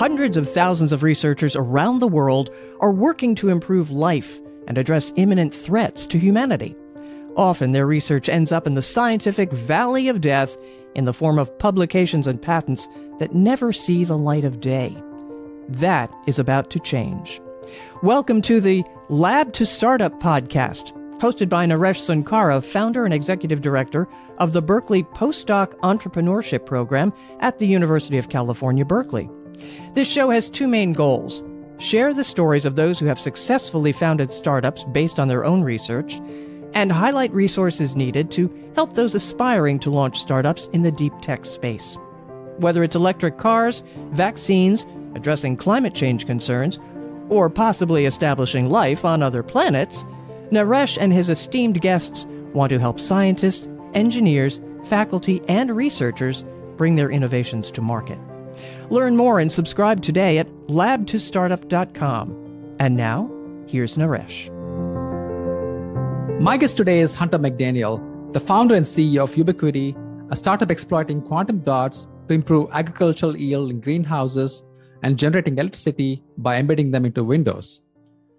Hundreds of thousands of researchers around the world are working to improve life and address imminent threats to humanity. Often their research ends up in the scientific valley of death in the form of publications and patents that never see the light of day. That is about to change. Welcome to the Lab to Startup podcast, hosted by Naresh Sunkara, founder and executive director of the Berkeley Postdoc Entrepreneurship Program at the University of California, Berkeley. This show has two main goals share the stories of those who have successfully founded startups based on their own research, and highlight resources needed to help those aspiring to launch startups in the deep tech space. Whether it's electric cars, vaccines, addressing climate change concerns, or possibly establishing life on other planets, Naresh and his esteemed guests want to help scientists, engineers, faculty, and researchers bring their innovations to market. Learn more and subscribe today at labtostartup.com. And now, here's Naresh. My guest today is Hunter McDaniel, the founder and CEO of UbiQD, a startup exploiting quantum dots to improve agricultural yield in greenhouses and generating electricity by embedding them into windows.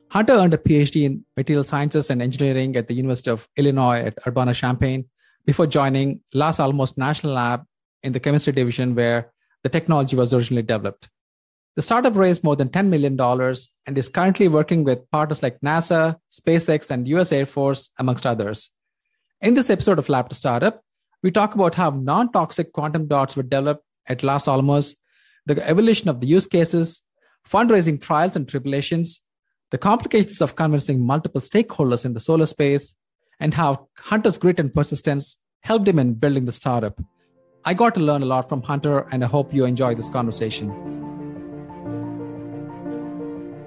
Hunter earned a PhD in material sciences and engineering at the University of Illinois at Urbana Champaign before joining Los Alamos National Lab in the chemistry division where the technology was originally developed. The startup raised more than $10 million and is currently working with partners like NASA, SpaceX, and US Air Force, amongst others. In this episode of Lab to Startup, we talk about how non toxic quantum dots were developed at Los Alamos, the evolution of the use cases, fundraising trials and tribulations, the complications of convincing multiple stakeholders in the solar space, and how Hunter's grit and persistence helped him in building the startup. I got to learn a lot from Hunter, and I hope you enjoy this conversation.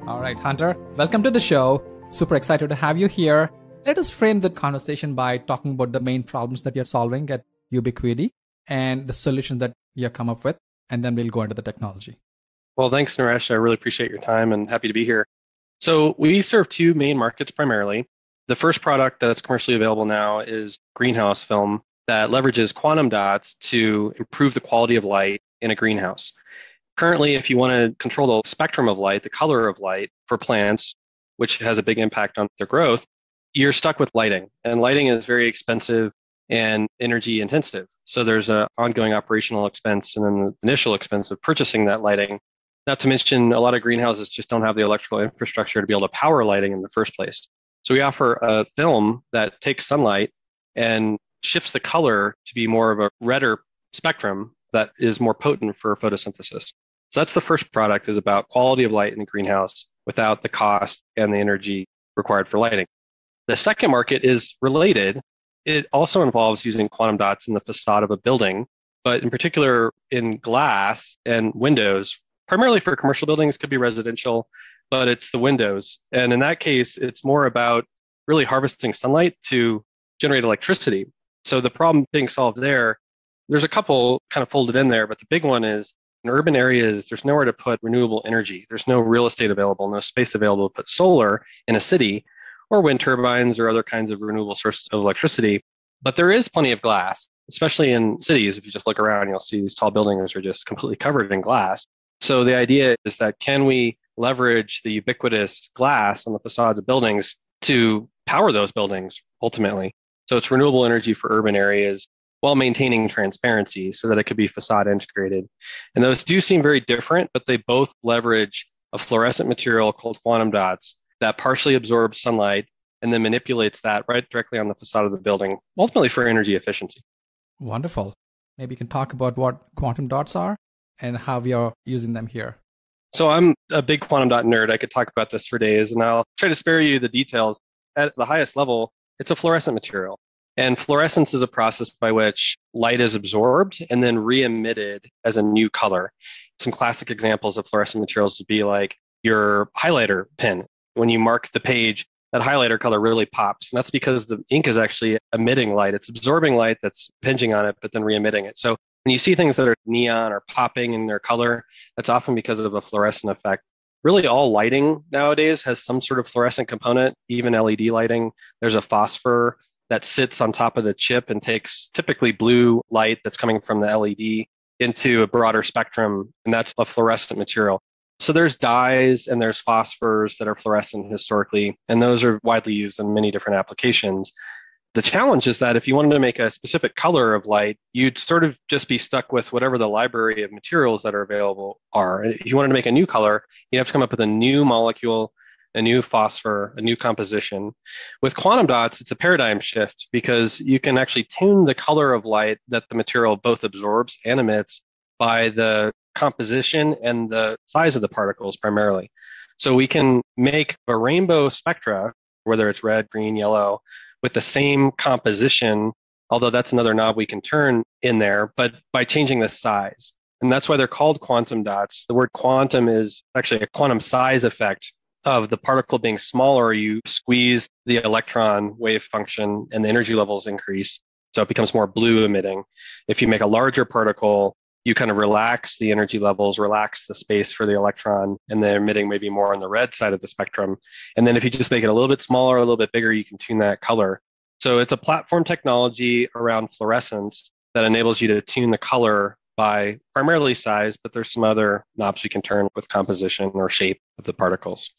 All right, Hunter, welcome to the show. Super excited to have you here. Let us frame the conversation by talking about the main problems that you're solving at UbiQD and the solution that you come up with, and then we'll go into the technology. Well, thanks, Naresh. I really appreciate your time and happy to be here. So, we serve two main markets primarily. The first product that's commercially available now is greenhouse film that leverages quantum dots to improve the quality of light in a greenhouse. Currently, if you want to control the spectrum of light, the color of light for plants, which has a big impact on their growth, you're stuck with lighting. And lighting is very expensive and energy intensive. So there's an ongoing operational expense and then the initial expense of purchasing that lighting. Not to mention, a lot of greenhouses just don't have the electrical infrastructure to be able to power lighting in the first place. So we offer a film that takes sunlight and shifts the color to be more of a redder spectrum that is more potent for photosynthesis. So that's the first product is about quality of light in the greenhouse without the cost and the energy required for lighting. The second market is related. It also involves using quantum dots in the facade of a building, but in particular in glass and windows, primarily for commercial buildings, could be residential, but it's the windows. And in that case, it's more about really harvesting sunlight to generate electricity. So the problem being solved there, there's a couple kind of folded in there, but the big one is in urban areas, there's nowhere to put renewable energy. There's no real estate available, no space available to put solar in a city or wind turbines or other kinds of renewable sources of electricity. But there is plenty of glass, especially in cities. If you just look around, you'll see these tall buildings are just completely covered in glass. So the idea is that can we leverage the ubiquitous glass on the facades of buildings to power those buildings ultimately? So it's renewable energy for urban areas while maintaining transparency so that it could be facade integrated. And those do seem very different, but they both leverage a fluorescent material called quantum dots that partially absorbs sunlight and then manipulates that right directly on the facade of the building, ultimately for energy efficiency. Wonderful. Maybe you can talk about what quantum dots are and how we are using them here. So I'm a big quantum dot nerd. I could talk about this for days, and I'll try to spare you the details. At the highest level, it's a fluorescent material. And fluorescence is a process by which light is absorbed and then re emitted as a new color. Some classic examples of fluorescent materials would be like your highlighter pen. When you mark the page, that highlighter color really pops. And that's because the ink is actually emitting light. It's absorbing light that's impinging on it, but then re emitting it. So when you see things that are neon or popping in their color, that's often because of a fluorescent effect. Really, all lighting nowadays has some sort of fluorescent component, even LED lighting. There's a phosphor that sits on top of the chip and takes typically blue light that's coming from the LED into a broader spectrum, and that's a fluorescent material. So there's dyes and there's phosphors that are fluorescent historically, and those are widely used in many different applications. The challenge is that if you wanted to make a specific color of light, you'd sort of just be stuck with whatever the library of materials that are available are. If you wanted to make a new color, you have to come up with a new molecule, a new phosphor, a new composition. With quantum dots, it's a paradigm shift because you can actually tune the color of light that the material both absorbs and emits by the composition and the size of the particles primarily. So we can make a rainbow spectra, whether it's red, green, yellow, with the same composition, although that's another knob we can turn in there, but by changing the size. And that's why they're called quantum dots. The word quantum is actually a quantum size effect of the particle being smaller. You squeeze the electron wave function and the energy levels increase. So it becomes more blue emitting. If you make a larger particle, you kind of relax the energy levels, relax the space for the electron, and the emitting maybe more on the red side of the spectrum. And then if you just make it a little bit smaller, a little bit bigger, you can tune that color. So it's a platform technology around fluorescence that enables you to tune the color by primarily size, but there's some other knobs you can turn with composition or shape of the particles.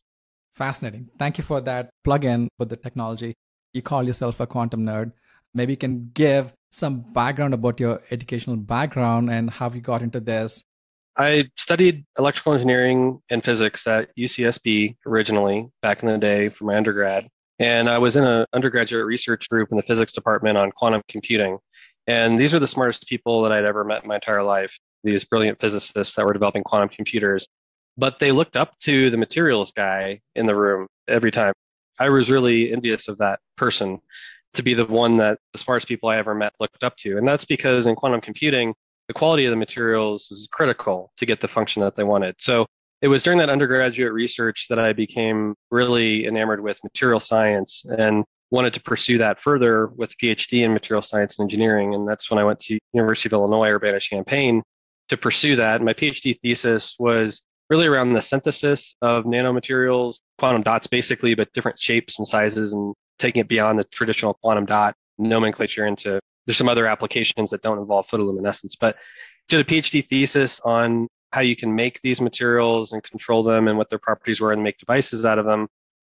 Fascinating. Thank you for that plug in with the technology. You call yourself a quantum nerd. Maybe you can give some background about your educational background and how you got into this. I studied electrical engineering and physics at UCSB originally back in the day for my undergrad. And I was in an undergraduate research group in the physics department on quantum computing. And these are the smartest people that I'd ever met in my entire life, these brilliant physicists that were developing quantum computers. But they looked up to the materials guy in the room every time. I was really envious of that person to be the one that the smartest people I ever met looked up to. And that's because in quantum computing, the quality of the materials is critical to get the function that they wanted. So it was during that undergraduate research that I became really enamored with material science and wanted to pursue that further with a PhD in material science and engineering. And that's when I went to University of Illinois Urbana-Champaign to pursue that. My PhD thesis was really around the synthesis of nanomaterials, quantum dots basically, but different shapes and sizes and taking it beyond the traditional quantum dot nomenclature into there's some other applications that don't involve photoluminescence but did a phd thesis on how you can make these materials and control them and what their properties were and make devices out of them.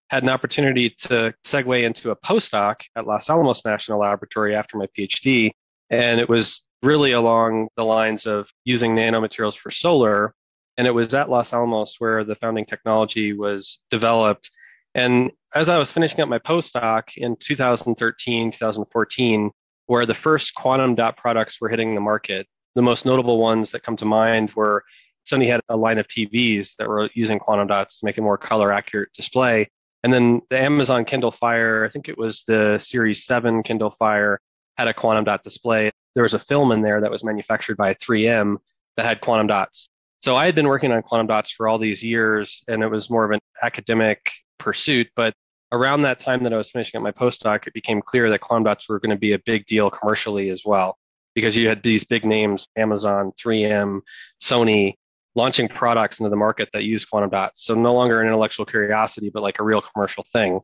Had an opportunity to segue into a postdoc at los alamos national laboratory after my phd and it was really along the lines of using nanomaterials for solar and it was at los alamos where the founding technology was developed and as I was finishing up my postdoc in 2013, 2014, where the first quantum dot products were hitting the market, the most notable ones that come to mind were Sony had a line of TVs that were using quantum dots to make a more color accurate display. And then the Amazon Kindle Fire, I think it was the Series 7 Kindle Fire, had a quantum dot display. There was a film in there that was manufactured by 3M that had quantum dots. So I had been working on quantum dots for all these years, and it was more of an academic pursuit. But around that time that I was finishing up my postdoc, it became clear that quantum dots were going to be a big deal commercially as well, because you had these big names, Amazon, 3M, Sony, launching products into the market that use quantum dots. So no longer an intellectual curiosity, but like a real commercial thing.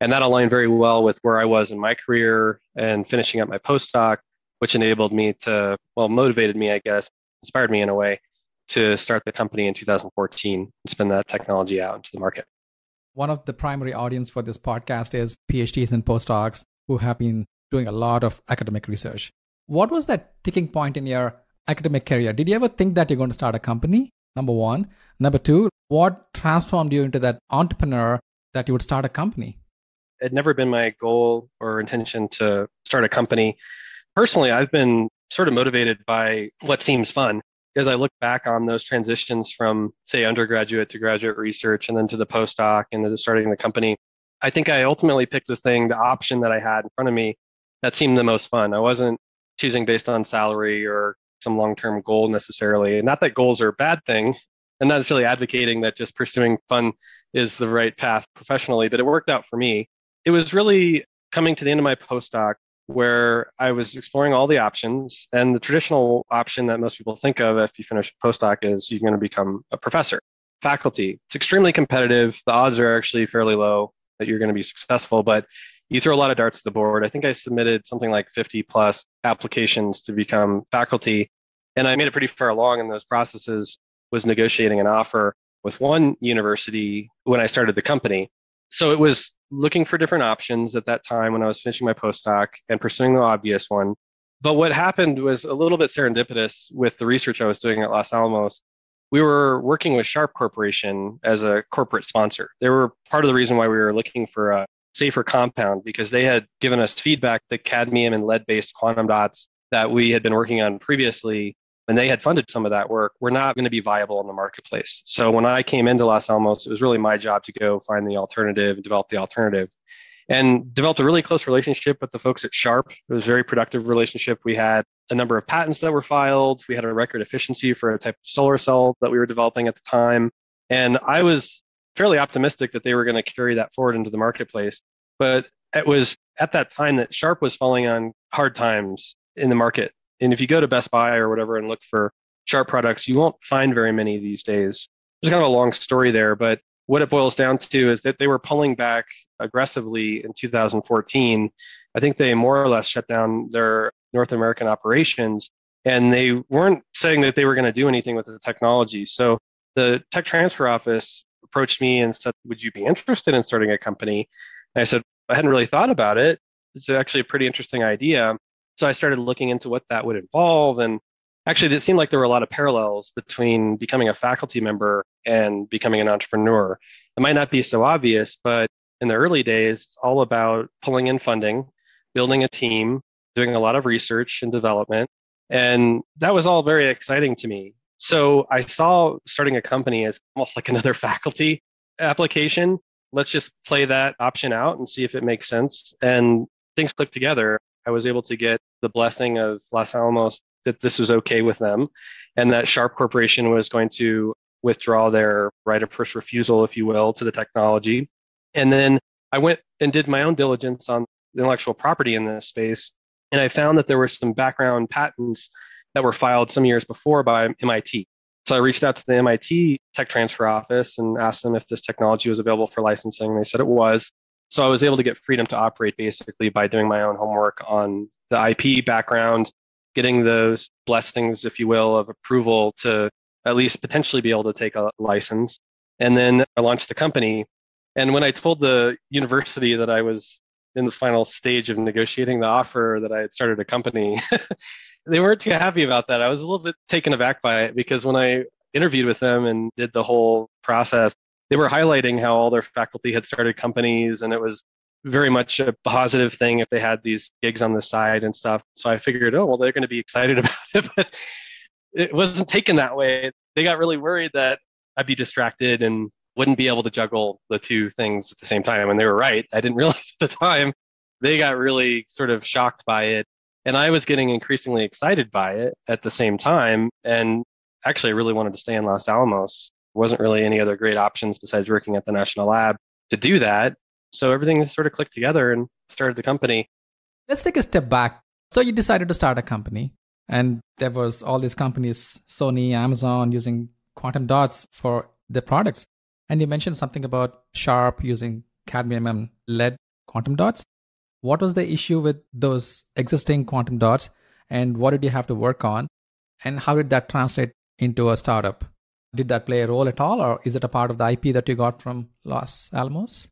And that aligned very well with where I was in my career and finishing up my postdoc, which enabled me to, well, motivated me, I guess, inspired me in a way to start the company in 2014 and spin that technology out into the market one of the primary audience for this podcast is PhDs and postdocs who have been doing a lot of academic research. What was that ticking point in your academic career? Did you ever think that you're going to start a company? Number one. Number two, what transformed you into that entrepreneur that you would start a company? It never been my goal or intention to start a company. Personally, I've been sort of motivated by what seems fun as I look back on those transitions from, say, undergraduate to graduate research and then to the postdoc and then starting the company, I think I ultimately picked the thing, the option that I had in front of me that seemed the most fun. I wasn't choosing based on salary or some long term goal necessarily. Not that goals are a bad thing. I'm not necessarily advocating that just pursuing fun is the right path professionally, but it worked out for me. It was really coming to the end of my postdoc where I was exploring all the options. And the traditional option that most people think of if you finish postdoc is you're going to become a professor, faculty. It's extremely competitive. The odds are actually fairly low that you're going to be successful, but you throw a lot of darts at the board. I think I submitted something like 50 plus applications to become faculty. And I made it pretty far along in those processes, was negotiating an offer with one university when I started the company. So it was looking for different options at that time when I was finishing my postdoc and pursuing the obvious one. But what happened was a little bit serendipitous with the research I was doing at Los Alamos. We were working with Sharp Corporation as a corporate sponsor. They were part of the reason why we were looking for a safer compound because they had given us feedback that cadmium and lead based quantum dots that we had been working on previously and they had funded some of that work were not going to be viable in the marketplace. So when I came into Los Alamos, it was really my job to go find the alternative, develop the alternative and developed a really close relationship with the folks at Sharp. It was a very productive relationship. We had a number of patents that were filed. We had a record efficiency for a type of solar cell that we were developing at the time. And I was fairly optimistic that they were going to carry that forward into the marketplace. But it was at that time that Sharp was falling on hard times in the market. And if you go to Best Buy or whatever and look for Sharp products, you won't find very many these days. There's kind of a long story there, but what it boils down to is that they were pulling back aggressively in 2014. I think they more or less shut down their North American operations and they weren't saying that they were going to do anything with the technology. So the tech transfer office approached me and said, Would you be interested in starting a company? And I said, I hadn't really thought about it. It's actually a pretty interesting idea. So I started looking into what that would involve and actually it seemed like there were a lot of parallels between becoming a faculty member and becoming an entrepreneur. It might not be so obvious but in the early days it's all about pulling in funding building a team doing a lot of research and development and that was all very exciting to me. So i saw starting a company as almost like another faculty application. Let's just play that option out and see if it makes sense and things clicked together i was able to get the blessing of los alamos that this was okay with them and that Sharp Corporation was going to withdraw their right of first refusal, if you will, to the technology. And then I went and did my own diligence on intellectual property in this space. And I found that there were some background patents that were filed some years before by MIT. So I reached out to the MIT tech transfer office and asked them if this technology was available for licensing. They said it was. So I was able to get freedom to operate basically by doing my own homework on the IP background getting those blessings, if you will, of approval to at least potentially be able to take a license. And then I launched the company. And when I told the university that I was in the final stage of negotiating the offer that I had started a company, they weren't too happy about that. I was a little bit taken aback by it because when I interviewed with them and did the whole process, they were highlighting how all their faculty had started companies and it was very much a positive thing if they had these gigs on the side and stuff. So I figured, oh, well, they're going to be excited about it. But it wasn't taken that way. They got really worried that I'd be distracted and wouldn't be able to juggle the two things at the same time. And they were right. I didn't realize at the time. They got really sort of shocked by it. And I was getting increasingly excited by it at the same time. And actually, I really wanted to stay in Los Alamos. Wasn't really any other great options besides working at the National Lab to do that. So everything sort of clicked together and started the company. Let's take a step back. So you decided to start a company and there was all these companies, Sony, Amazon using quantum dots for their products. And you mentioned something about Sharp using cadmium and lead quantum dots. What was the issue with those existing quantum dots and what did you have to work on? And how did that translate into a startup? Did that play a role at all, or is it a part of the IP that you got from Los Alamos?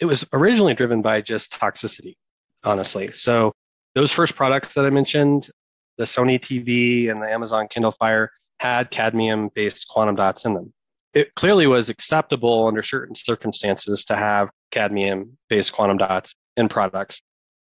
it was originally driven by just toxicity, honestly. So those first products that I mentioned, the Sony TV and the Amazon Kindle Fire, had cadmium based quantum dots in them. It clearly was acceptable under certain circumstances to have cadmium based quantum dots in products.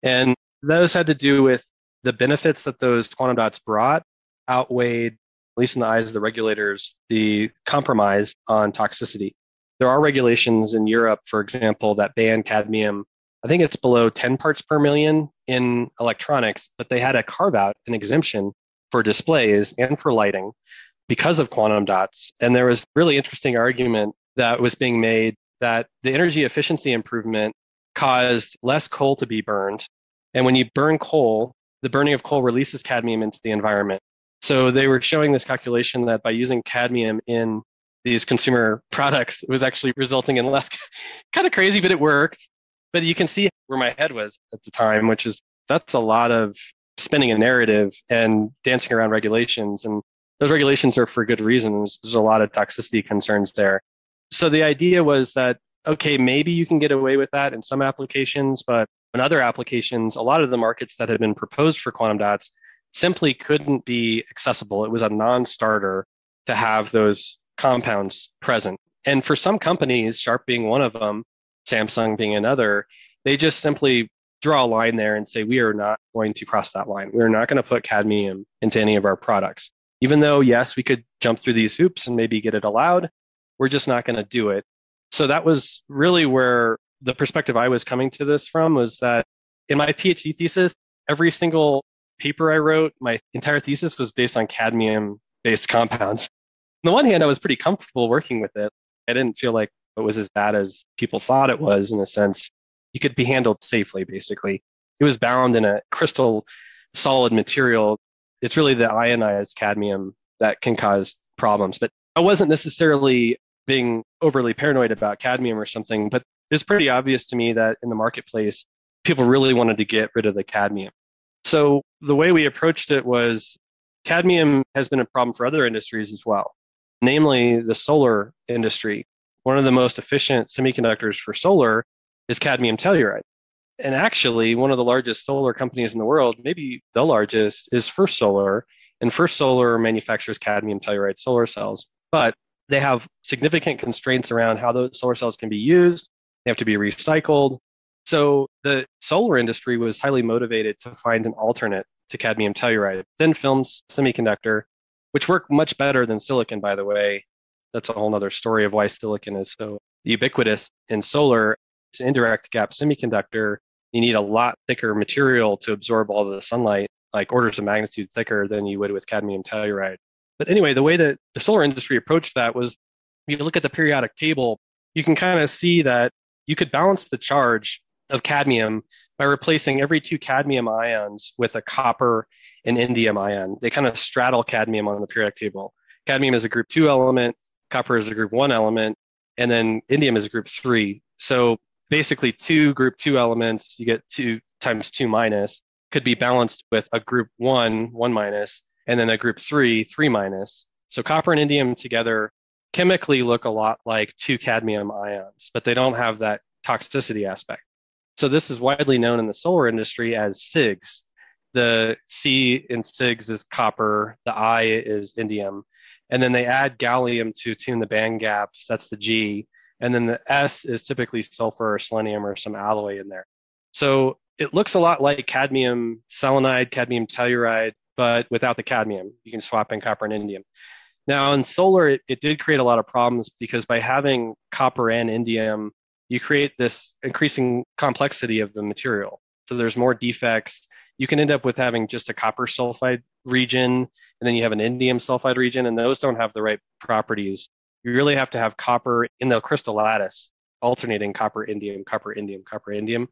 And those had to do with the benefits that those quantum dots brought outweighed, at least in the eyes of the regulators, the compromise on toxicity. There are regulations in Europe, for example, that ban cadmium. I think it's below 10 parts per million in electronics, but they had a carve out, an exemption for displays and for lighting because of quantum dots. And there was really interesting argument that was being made that the energy efficiency improvement caused less coal to be burned. And when you burn coal, the burning of coal releases cadmium into the environment. So they were showing this calculation that by using cadmium in these consumer products it was actually resulting in less kind of crazy, but it worked. But you can see where my head was at the time, which is that's a lot of spinning a narrative and dancing around regulations. And those regulations are for good reasons. There's a lot of toxicity concerns there. So the idea was that, okay, maybe you can get away with that in some applications, but in other applications, a lot of the markets that had been proposed for quantum dots simply couldn't be accessible. It was a non starter to have those compounds present. And for some companies, Sharp being one of them, Samsung being another, they just simply draw a line there and say, we are not going to cross that line. We're not going to put cadmium into any of our products. Even though, yes, we could jump through these hoops and maybe get it allowed, we're just not going to do it. So that was really where the perspective I was coming to this from was that in my PhD thesis, every single paper I wrote, my entire thesis was based on cadmium based compounds. On the one hand, I was pretty comfortable working with it. I didn't feel like it was as bad as people thought it was in a sense. You could be handled safely, basically. It was bound in a crystal solid material. It's really the ionized cadmium that can cause problems. But I wasn't necessarily being overly paranoid about cadmium or something, but it's pretty obvious to me that in the marketplace, people really wanted to get rid of the cadmium. So the way we approached it was cadmium has been a problem for other industries as well, namely the solar industry. One of the most efficient semiconductors for solar is cadmium telluride. And actually, one of the largest solar companies in the world, maybe the largest, is First Solar. And First Solar manufactures cadmium telluride solar cells. But they have significant constraints around how those solar cells can be used. They have to be recycled. So the solar industry was highly motivated to find an alternate to cadmium telluride, thin films semiconductor, which work much better than silicon, by the way. That's a whole other story of why silicon is so ubiquitous in solar. It's an indirect gap semiconductor. You need a lot thicker material to absorb all the sunlight, like orders of magnitude thicker than you would with cadmium telluride. But anyway, the way that the solar industry approached that was if you look at the periodic table, you can kind of see that you could balance the charge of cadmium by replacing every two cadmium ions with a copper and indium ion. They kind of straddle cadmium on the periodic table. Cadmium is a group two element, copper is a group one element, and then indium is a group three. So basically, two group two elements, you get two times two minus, could be balanced with a group one, one minus, and then a group three, three minus. So copper and indium together chemically look a lot like two cadmium ions, but they don't have that toxicity aspect. So this is widely known in the solar industry as CIGS. The C in CIGS is copper, the I is indium, and then they add gallium to tune the band gap. That's the G, and then the S is typically sulfur or selenium or some alloy in there. So it looks a lot like cadmium selenide, cadmium telluride, but without the cadmium. You can swap in copper and indium. Now in solar, it, it did create a lot of problems because by having copper and indium you create this increasing complexity of the material. So there's more defects. You can end up with having just a copper sulfide region, and then you have an indium sulfide region, and those don't have the right properties. You really have to have copper in the crystal lattice, alternating copper, indium, copper, indium, copper, indium.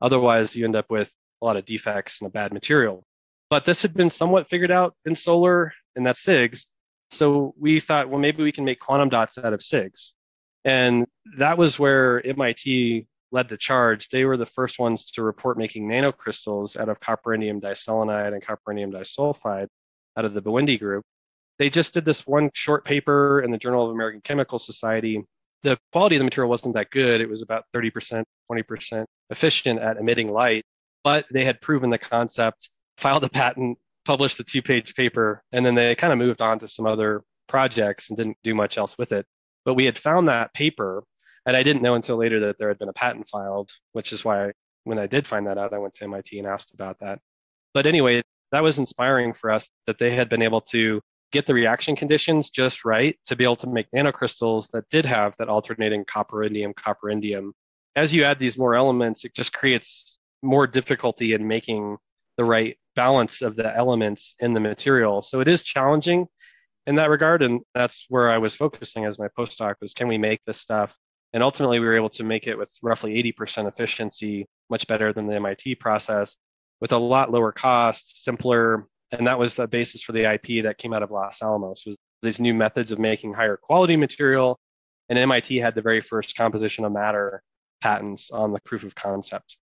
Otherwise, you end up with a lot of defects and a bad material. But this had been somewhat figured out in solar, and that's CIGS. So we thought, well, maybe we can make quantum dots out of CIGS. And that was where MIT led the charge. They were the first ones to report making nanocrystals out of copper indium diselenide and copper indium disulfide out of the Bawendi group. They just did this one short paper in the Journal of American Chemical Society. The quality of the material wasn't that good. It was about 30%, 20% efficient at emitting light, but they had proven the concept, filed a patent, published the two page paper, and then they kind of moved on to some other projects and didn't do much else with it. But we had found that paper, and I didn't know until later that there had been a patent filed, which is why I, when I did find that out, I went to MIT and asked about that. But anyway, that was inspiring for us that they had been able to get the reaction conditions just right to be able to make nanocrystals that did have that alternating copper indium copper indium as you add these more elements it just creates more difficulty in making the right balance of the elements in the material so it is challenging in that regard. And that's where I was focusing as my postdoc was can we make this stuff? And ultimately, we were able to make it with roughly 80% efficiency, much better than the MIT process, with a lot lower cost, simpler. And that was the basis for the IP that came out of Los Alamos was these new methods of making higher quality material. And MIT had the very first composition of matter patents on the proof of concept.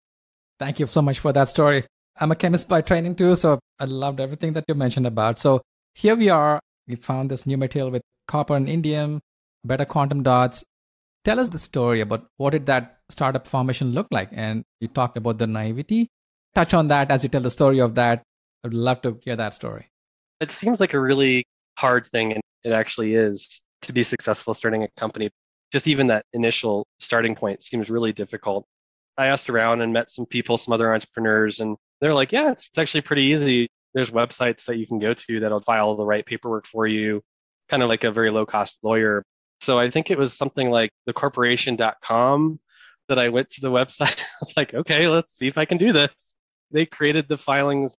Thank you so much for that story. I'm a chemist by training too, so I loved everything that you mentioned about. So here we are. We found this new material with copper and indium, better quantum dots. Tell us the story about what did that startup formation look like? And you talked about the naivety. Touch on that as you tell the story of that. I'd love to hear that story. It seems like a really hard thing, and it actually is to be successful starting a company. Just even that initial starting point seems really difficult. I asked around and met some people, some other entrepreneurs, and they're like, yeah, it's, it's actually pretty easy. There's websites that you can go to that'll file the right paperwork for you, kind of like a very low cost lawyer. So I think it was something like thecorporation.com that I went to the website. I was like, okay, let's see if I can do this. They created the filings.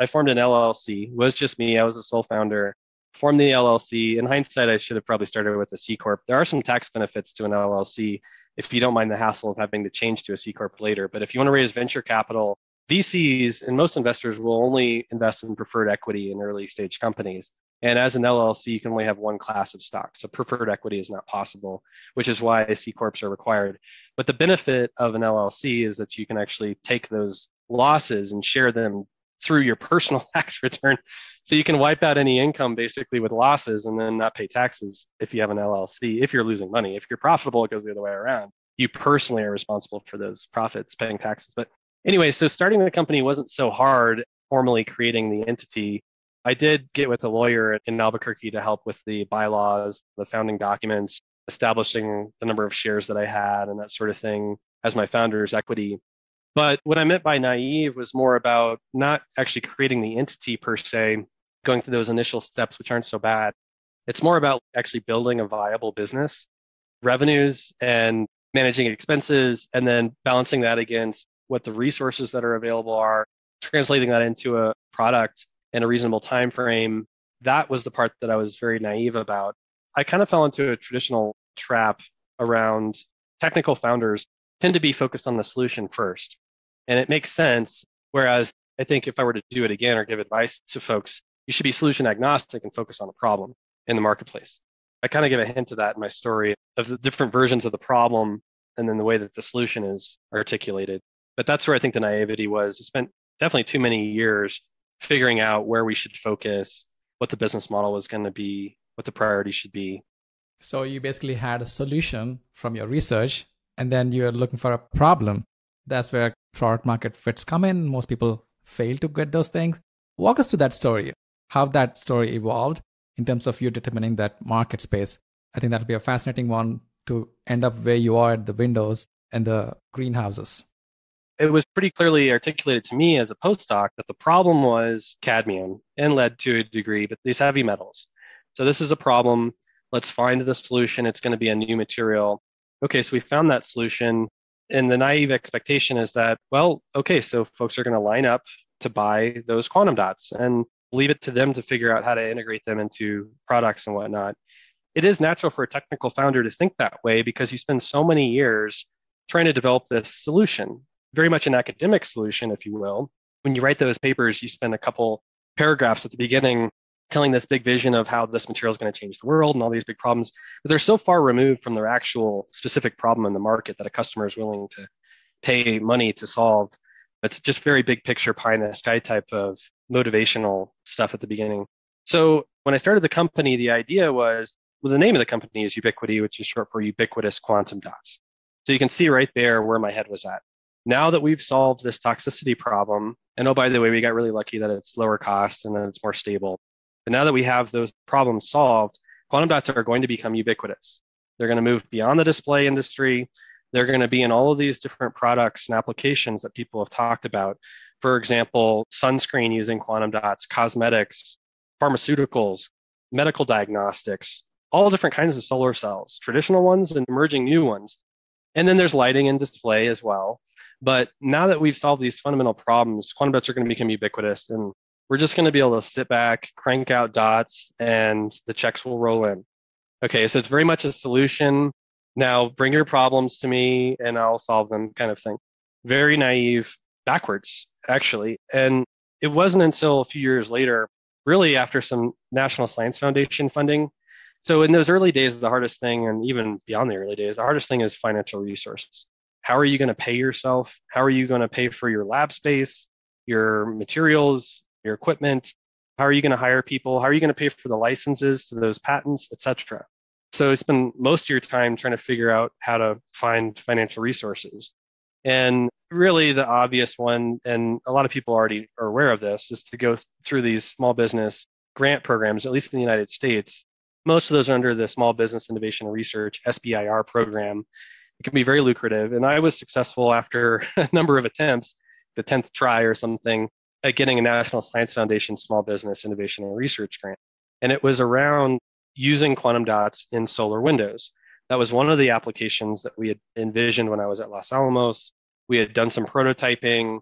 I formed an LLC. It was just me. I was a sole founder. Formed the LLC. In hindsight, I should have probably started with a C corp. There are some tax benefits to an LLC if you don't mind the hassle of having to change to a C corp later. But if you want to raise venture capital, VCs and most investors will only invest in preferred equity in early stage companies. And as an LLC, you can only have one class of stock. So preferred equity is not possible, which is why C Corps are required. But the benefit of an LLC is that you can actually take those losses and share them through your personal tax return. So you can wipe out any income basically with losses and then not pay taxes if you have an LLC, if you're losing money. If you're profitable, it goes the other way around. You personally are responsible for those profits, paying taxes. But anyway, so starting the company wasn't so hard, formally creating the entity. I did get with a lawyer in Albuquerque to help with the bylaws, the founding documents, establishing the number of shares that I had and that sort of thing as my founder's equity. But what I meant by naive was more about not actually creating the entity per se, going through those initial steps, which aren't so bad. It's more about actually building a viable business, revenues and managing expenses, and then balancing that against what the resources that are available are, translating that into a product in a reasonable time frame. That was the part that I was very naive about. I kind of fell into a traditional trap around technical founders tend to be focused on the solution first. And it makes sense. Whereas I think if I were to do it again or give advice to folks, you should be solution agnostic and focus on the problem in the marketplace. I kind of give a hint of that in my story of the different versions of the problem and then the way that the solution is articulated. But that's where I think the naivety was. I spent definitely too many years figuring out where we should focus, what the business model was going to be, what the priority should be. So you basically had a solution from your research, and then you're looking for a problem. That's where product market fits come in. Most people fail to get those things. Walk us through that story, how that story evolved in terms of you determining that market space. I think that'll be a fascinating one to end up where you are at the windows and the greenhouses. It was pretty clearly articulated to me as a postdoc that the problem was cadmium and lead to a degree, but these heavy metals. So this is a problem. Let's find the solution. It's going to be a new material. Okay, so we found that solution and the naive expectation is that, well, okay, so folks are going to line up to buy those quantum dots and leave it to them to figure out how to integrate them into products and whatnot. It is natural for a technical founder to think that way because you spend so many years trying to develop this solution, very much an academic solution, if you will. When you write those papers, you spend a couple paragraphs at the beginning telling this big vision of how this material is going to change the world and all these big problems, but they're so far removed from their actual specific problem in the market that a customer is willing to pay money to solve. It's just very big picture pie in the sky type of motivational stuff at the beginning. So when I started the company, the idea was well, the name of the company is UbiQD, which is short for ubiquitous quantum dots. So you can see right there where my head was at. Now that we've solved this toxicity problem, and oh, by the way, we got really lucky that it's lower cost and then it's more stable. But now that we have those problems solved, quantum dots are going to become ubiquitous. They're going to move beyond the display industry. They're going to be in all of these different products and applications that people have talked about. For example, sunscreen using quantum dots, cosmetics, pharmaceuticals, medical diagnostics, all different kinds of solar cells, traditional ones and emerging new ones. And then there's lighting and display as well. But now that we've solved these fundamental problems, quantum dots are going to become ubiquitous. And we're just going to be able to sit back, crank out dots, and the checks will roll in. Okay, so it's very much a solution. Now bring your problems to me and I'll solve them kind of thing. Very naive, backwards, actually. And it wasn't until a few years later, really after some National Science Foundation funding. So in those early days, the hardest thing, and even beyond the early days, the hardest thing is financial resources. How are you going to pay yourself? How are you going to pay for your lab space? your materials, your equipment. How are you going to hire people? How are you going to pay for the licenses to those patents, etc. So spend most of your time trying to figure out how to find financial resources. And really the obvious one, and a lot of people already are aware of this, is to go through these small business grant programs, at least in the United States. Most of those are under the Small Business Innovation Research SBIR program. It can be very lucrative. And I was successful after a number of attempts, the 10th try or something, at getting a National Science Foundation Small Business Innovation and Research grant. And it was around using quantum dots in solar windows. That was one of the applications that we had envisioned when I was at Los Alamos. We had done some prototyping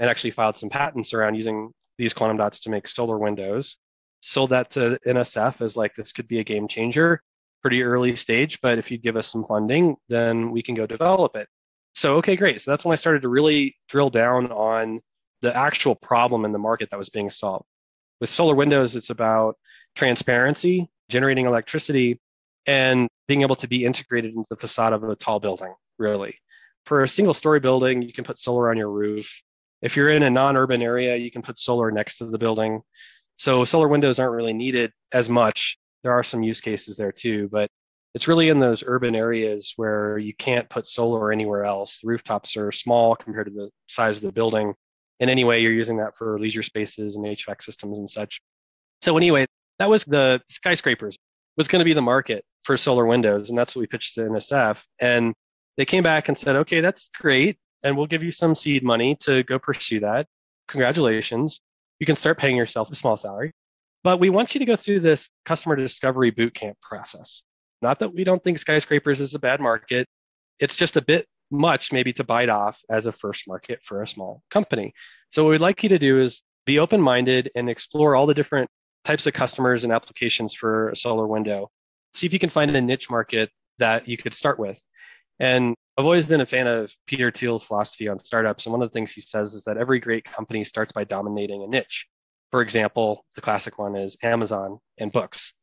and actually filed some patents around using these quantum dots to make solar windows. Sold that to NSF as like this could be a game changer, pretty early stage, but if you give us some funding, then we can go develop it. So, okay, great. So that's when I started to really drill down on the actual problem in the market that was being solved. With solar windows, it's about transparency generating electricity, and being able to be integrated into the facade of a tall building, really. For a single story building, you can put solar on your roof. If you're in a non urban area, you can put solar next to the building. So solar windows aren't really needed as much. There are some use cases there too, but it's really in those urban areas where you can't put solar anywhere else. The rooftops are small compared to the size of the building. And anyway, you're using that for leisure spaces and HVAC systems and such. So anyway, that was the skyscrapers was going to be the market for solar windows and that's what we pitched to nsf and they came back and said okay that's great and we'll give you some seed money to go pursue that congratulations you can start paying yourself a small salary but we want you to go through this customer discovery bootcamp process not that we don't think skyscrapers is a bad market it's just a bit much maybe to bite off as a first market for a small company so what we'd like you to do is be open minded and explore all the different types of customers and applications for a solar window. See if you can find a niche market that you could start with. And I've always been a fan of Peter Thiel's philosophy on startups. And one of the things he says is that every great company starts by dominating a niche. For example, the classic one is Amazon and books.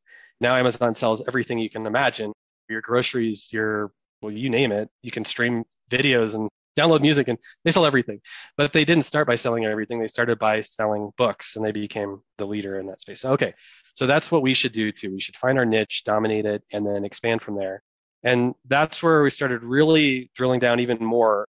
Now Amazon sells everything you can imagine your groceries, your, well, you name it. You can stream videos and download music and they sell everything. But if they didn't start by selling everything. They started by selling books and they became the leader in that space. Okay. So that's what we should do too. We should find our niche, dominate it, and then expand from there. And that's where we started really drilling down even more.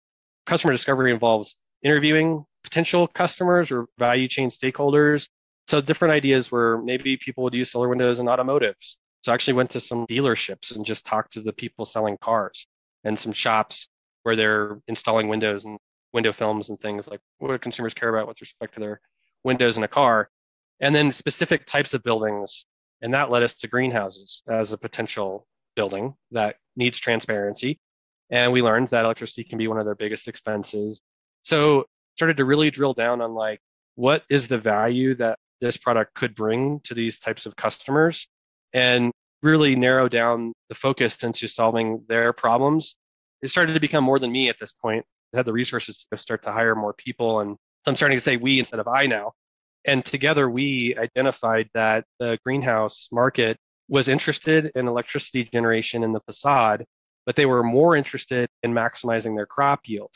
Customer discovery involves interviewing potential customers or value chain stakeholders. So different ideas were maybe people would use solar windows in automotives. So I actually went to some dealerships and just talked to the people selling cars and some shops where they're installing windows and window films and things like what do consumers care about with respect to their windows in a car and then specific types of buildings and that led us to greenhouses as a potential building that needs transparency and we learned that electricity can be one of their biggest expenses so started to really drill down on like what is the value that this product could bring to these types of customers and really narrow down the focus into solving their problems it started to become more than me at this point. I had the resources to start to hire more people. And so I'm starting to say we instead of I now. And together we identified that the greenhouse market was interested in electricity generation in the facade, but they were more interested in maximizing their crop yield.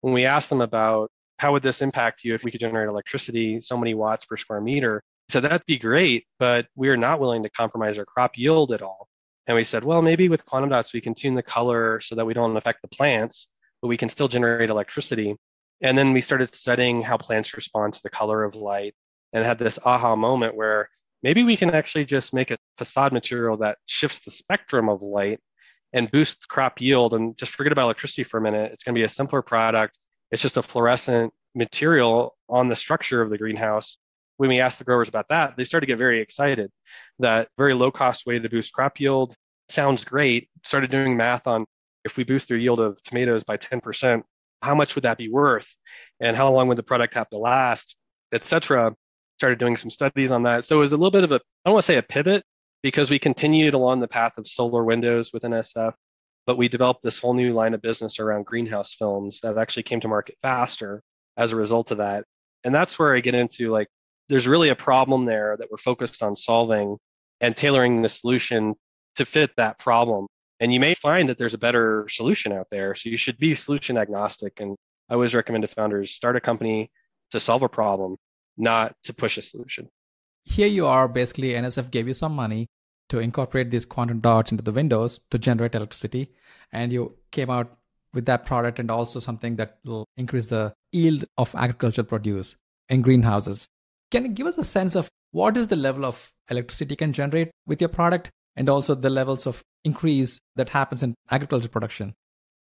When we asked them about how would this impact you if we could generate electricity so many watts per square meter, so that'd be great, but we are not willing to compromise our crop yield at all. And we said, well, maybe with quantum dots, we can tune the color so that we don't affect the plants, but we can still generate electricity. And then we started studying how plants respond to the color of light and had this aha moment where maybe we can actually just make a facade material that shifts the spectrum of light and boosts crop yield and just forget about electricity for a minute. It's going to be a simpler product. It's just a fluorescent material on the structure of the greenhouse. When we asked the growers about that, they started to get very excited that very low cost way to boost crop yield sounds great. Started doing math on if we boost their yield of tomatoes by 10%, how much would that be worth? And how long would the product have to last, etc. Started doing some studies on that. So it was a little bit of a, I don't want to say a pivot because we continued along the path of solar windows within NSF, but we developed this whole new line of business around greenhouse films that actually came to market faster as a result of that. And that's where I get into like, there's really a problem there that we're focused on solving and tailoring the solution to fit that problem. And you may find that there's a better solution out there. So you should be solution agnostic. And I always recommend to founders start a company, to solve a problem, not to push a solution. Here you are, basically, NSF gave you some money to incorporate these quantum dots into the windows to generate electricity. And you came out with that product and also something that will increase the yield of agricultural produce in greenhouses. Can you give us a sense of what is the level of electricity you can generate with your product and also the levels of increase that happens in agriculture production?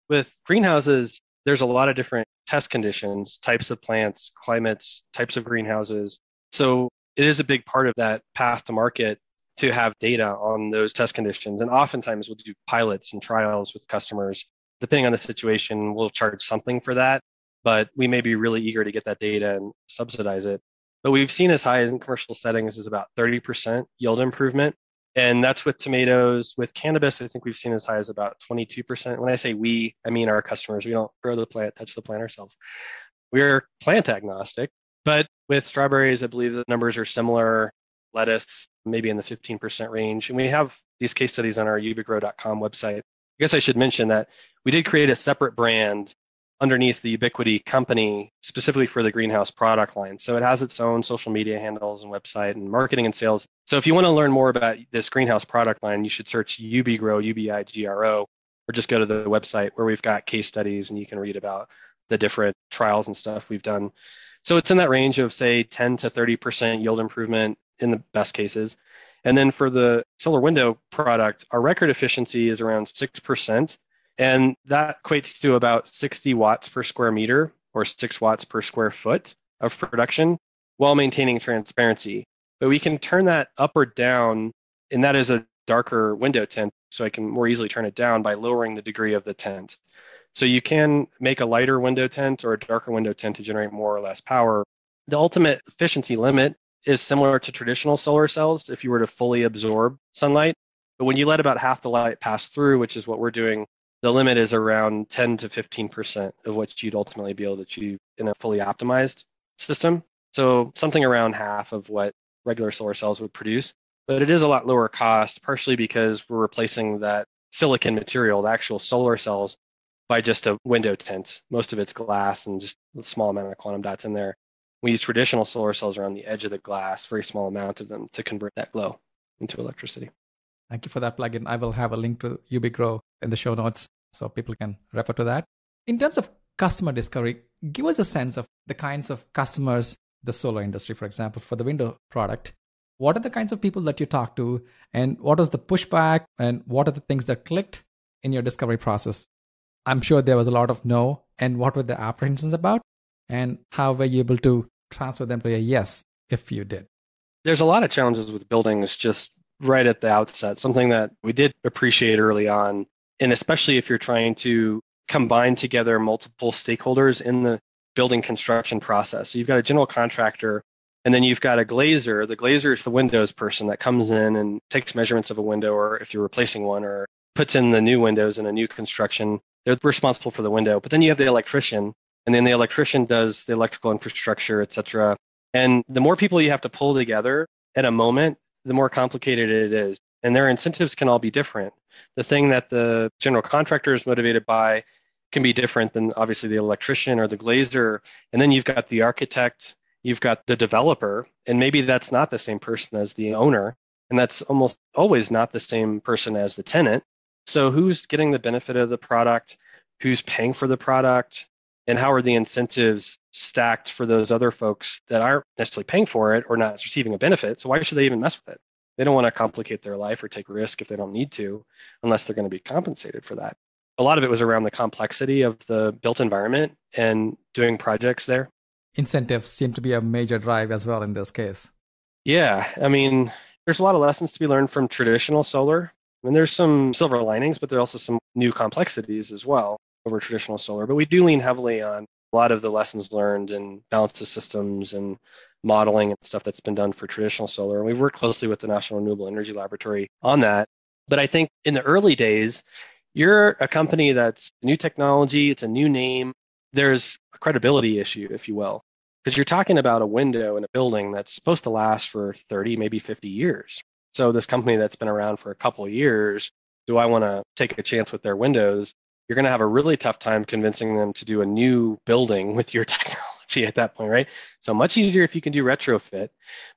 With greenhouses, there's a lot of different test conditions, types of plants, climates, types of greenhouses. So it is a big part of that path to market to have data on those test conditions. And oftentimes we'll do pilots and trials with customers. Depending on the situation, we'll charge something for that, but we may be really eager to get that data and subsidize it. But we've seen as high as in commercial settings is about 30% yield improvement. And that's with tomatoes. With cannabis, I think we've seen as high as about 22%. When I say we, I mean our customers. We don't grow the plant, touch the plant ourselves. We're plant agnostic. But with strawberries, I believe the numbers are similar lettuce, maybe in the 15% range. And we have these case studies on our ubigro.com website. I guess I should mention that we did create a separate brand underneath the UbiQD company specifically for the greenhouse product line. So it has its own social media handles and website and marketing and sales. So if you want to learn more about this greenhouse product line, you should search Ubigro, U-B-I-G-R-O, or just go to the website where we've got case studies and you can read about the different trials and stuff we've done. So it's in that range of say 10 to 30% yield improvement in the best cases. And then for the solar window product, our record efficiency is around 6%. And that equates to about 60 watts per square meter or 6 watts per square foot of production while maintaining transparency. But we can turn that up or down, and that is a darker window tint, so I can more easily turn it down by lowering the degree of the tint. So you can make a lighter window tint or a darker window tint to generate more or less power. The ultimate efficiency limit is similar to traditional solar cells if you were to fully absorb sunlight. But when you let about half the light pass through, which is what we're doing, the limit is around 10 to 15% of what you'd ultimately be able to achieve in a fully optimized system. So something around half of what regular solar cells would produce. But it is a lot lower cost, partially because we're replacing that silicon material, the actual solar cells, by just a window tint. Most of it's glass and just a small amount of quantum dots in there. We use traditional solar cells around the edge of the glass, very small amount of them, to convert that glow into electricity. Thank you for that plugin. I will have a link to UbiGro in the show notes so people can refer to that. In terms of customer discovery, give us a sense of the kinds of customers, the solar industry, for example, for the window product. What are the kinds of people that you talk to, and what was the pushback, and what are the things that clicked in your discovery process? I'm sure there was a lot of no, and what were the apprehensions about, and how were you able to transfer them to a yes if you did? There's a lot of challenges with buildings just right at the outset. Something that we did appreciate early on and especially if you're trying to combine together multiple stakeholders in the building construction process. So you've got a general contractor and then you've got a glazer. The glazer is the windows person that comes in and takes measurements of a window or if you're replacing one or puts in the new windows in a new construction. They're responsible for the window. But then you have the electrician and then the electrician does the electrical infrastructure, et cetera. And the more people you have to pull together at a moment, the more complicated it is. And their incentives can all be different the thing that the general contractor is motivated by can be different than obviously the electrician or the glazer. And then you've got the architect, you've got the developer, and maybe that's not the same person as the owner. And that's almost always not the same person as the tenant. So who's getting the benefit of the product? Who's paying for the product? And how are the incentives stacked for those other folks that aren't necessarily paying for it or not receiving a benefit? So why should they even mess with it? They don't want to complicate their life or take risk if they don't need to, unless they're going to be compensated for that. A lot of it was around the complexity of the built environment and doing projects there. Incentives seem to be a major drive as well in this case. Yeah, I mean, there's a lot of lessons to be learned from traditional solar. I mean, there's some silver linings, but there are also some new complexities as well over traditional solar. But we do lean heavily on a lot of the lessons learned and balance of systems and modeling and stuff that's been done for traditional solar. And we've worked closely with the National Renewable Energy Laboratory on that. But I think in the early days, you're a company that's new technology, it's a new name. There's a credibility issue, if you will, because you're talking about a window in a building that's supposed to last for 30, maybe 50 years. So this company that's been around for a couple years, do I want to take a chance with their windows? You're going to have a really tough time convincing them to do a new building with your technology at that point, right? So much easier if you can do retrofit.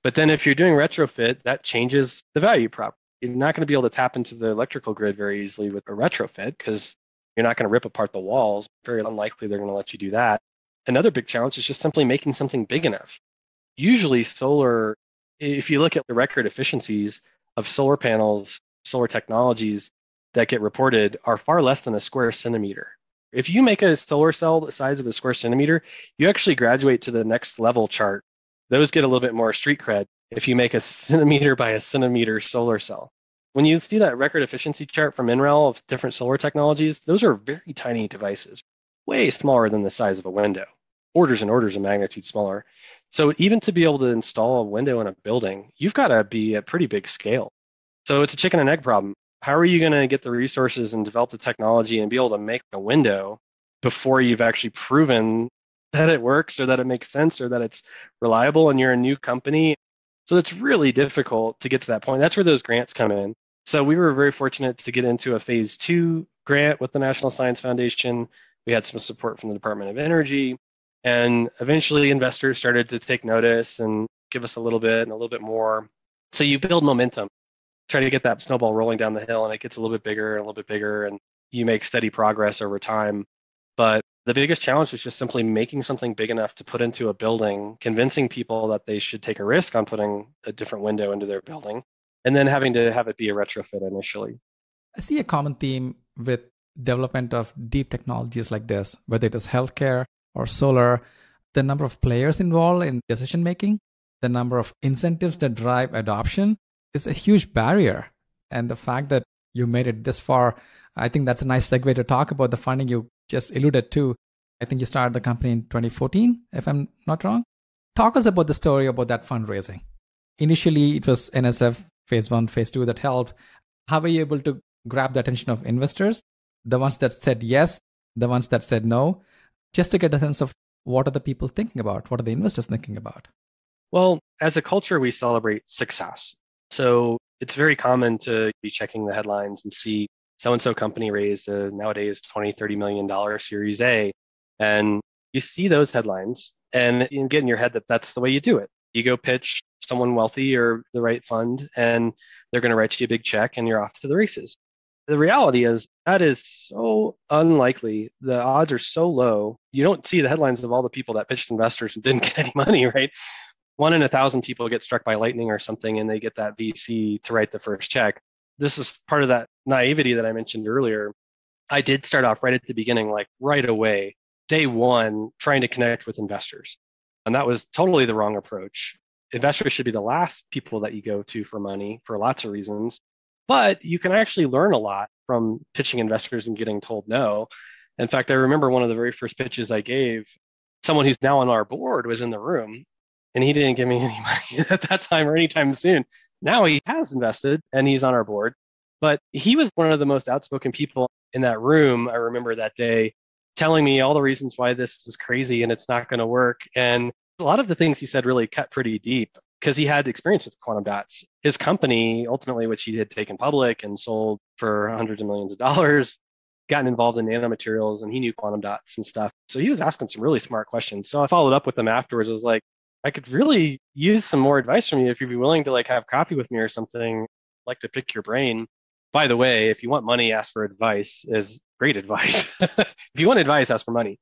But then if you're doing retrofit, that changes the value prop. You're not going to be able to tap into the electrical grid very easily with a retrofit because you're not going to rip apart the walls. Very unlikely they're going to let you do that. Another big challenge is just simply making something big enough. Usually, solar, if you look at the record efficiencies of solar panels, solar technologies, that get reported are far less than a square centimeter. If you make a solar cell the size of a square centimeter, you actually graduate to the next level chart. Those get a little bit more street cred if you make a centimeter by a centimeter solar cell. When you see that record efficiency chart from NREL of different solar technologies, those are very tiny devices, way smaller than the size of a window, orders and orders of magnitude smaller. So even to be able to install a window in a building, you've got to be at pretty big scale. So it's a chicken and egg problem how are you going to get the resources and develop the technology and be able to make a window before you've actually proven that it works or that it makes sense or that it's reliable and you're a new company? So it's really difficult to get to that point. That's where those grants come in. So we were very fortunate to get into a phase two grant with the national science foundation. We had some support from the department of energy and eventually investors started to take notice and give us a little bit and a little bit more. So you build momentum try to get that snowball rolling down the hill and it gets a little bit bigger and a little bit bigger and you make steady progress over time. But the biggest challenge is just simply making something big enough to put into a building convincing people that they should take a risk on putting a different window into their building and then having to have it be a retrofit initially. I see a common theme with development of deep technologies like this whether it is healthcare or solar. The number of players involved in decision making the number of incentives that drive adoption is a huge barrier. And the fact that you made it this far, I think that's a nice segue to talk about the funding you just alluded to. I think you started the company in 2014, if I'm not wrong. Talk us about the story about that fundraising. Initially, it was NSF phase one, phase two that helped. How were you able to grab the attention of investors? The ones that said yes, the ones that said no, just to get a sense of what are the people thinking about? What are the investors thinking about? Well, as a culture, we celebrate success. So it's very common to be checking the headlines and see so and so company raised a nowadays 20, 30 million dollar series A. And you see those headlines and you get in your head that that's the way you do it. You go pitch someone wealthy or the right fund, and they're going to write you a big check and you're off to the races. The reality is that is so unlikely. The odds are so low. You don't see the headlines of all the people that pitched investors and didn't get any money, right? One in a thousand people get struck by lightning or something and they get that VC to write the first check. This is part of that naivety that I mentioned earlier. I did start off right at the beginning, like right away, day one, trying to connect with investors. And that was totally the wrong approach. Investors should be the last people that you go to for money for lots of reasons. But you can actually learn a lot from pitching investors and getting told no. In fact, I remember one of the very first pitches I gave, someone who's now on our board was in the room and he didn't give me any money at that time or anytime soon. Now he has invested and he's on our board. But he was one of the most outspoken people in that room. I remember that day telling me all the reasons why this is crazy and it's not going to work. And a lot of the things he said really cut pretty deep because he had experience with quantum dots. His company, ultimately, which he had taken public and sold for hundreds of millions of dollars, gotten involved in nanomaterials and he knew quantum dots and stuff. So he was asking some really smart questions. So I followed up with him afterwards. I was like, I could really use some more advice from you if you'd be willing to like have coffee with me or something. I'd like to pick your brain. By the way, if you want money, ask for advice is great advice. if you want advice, ask for money.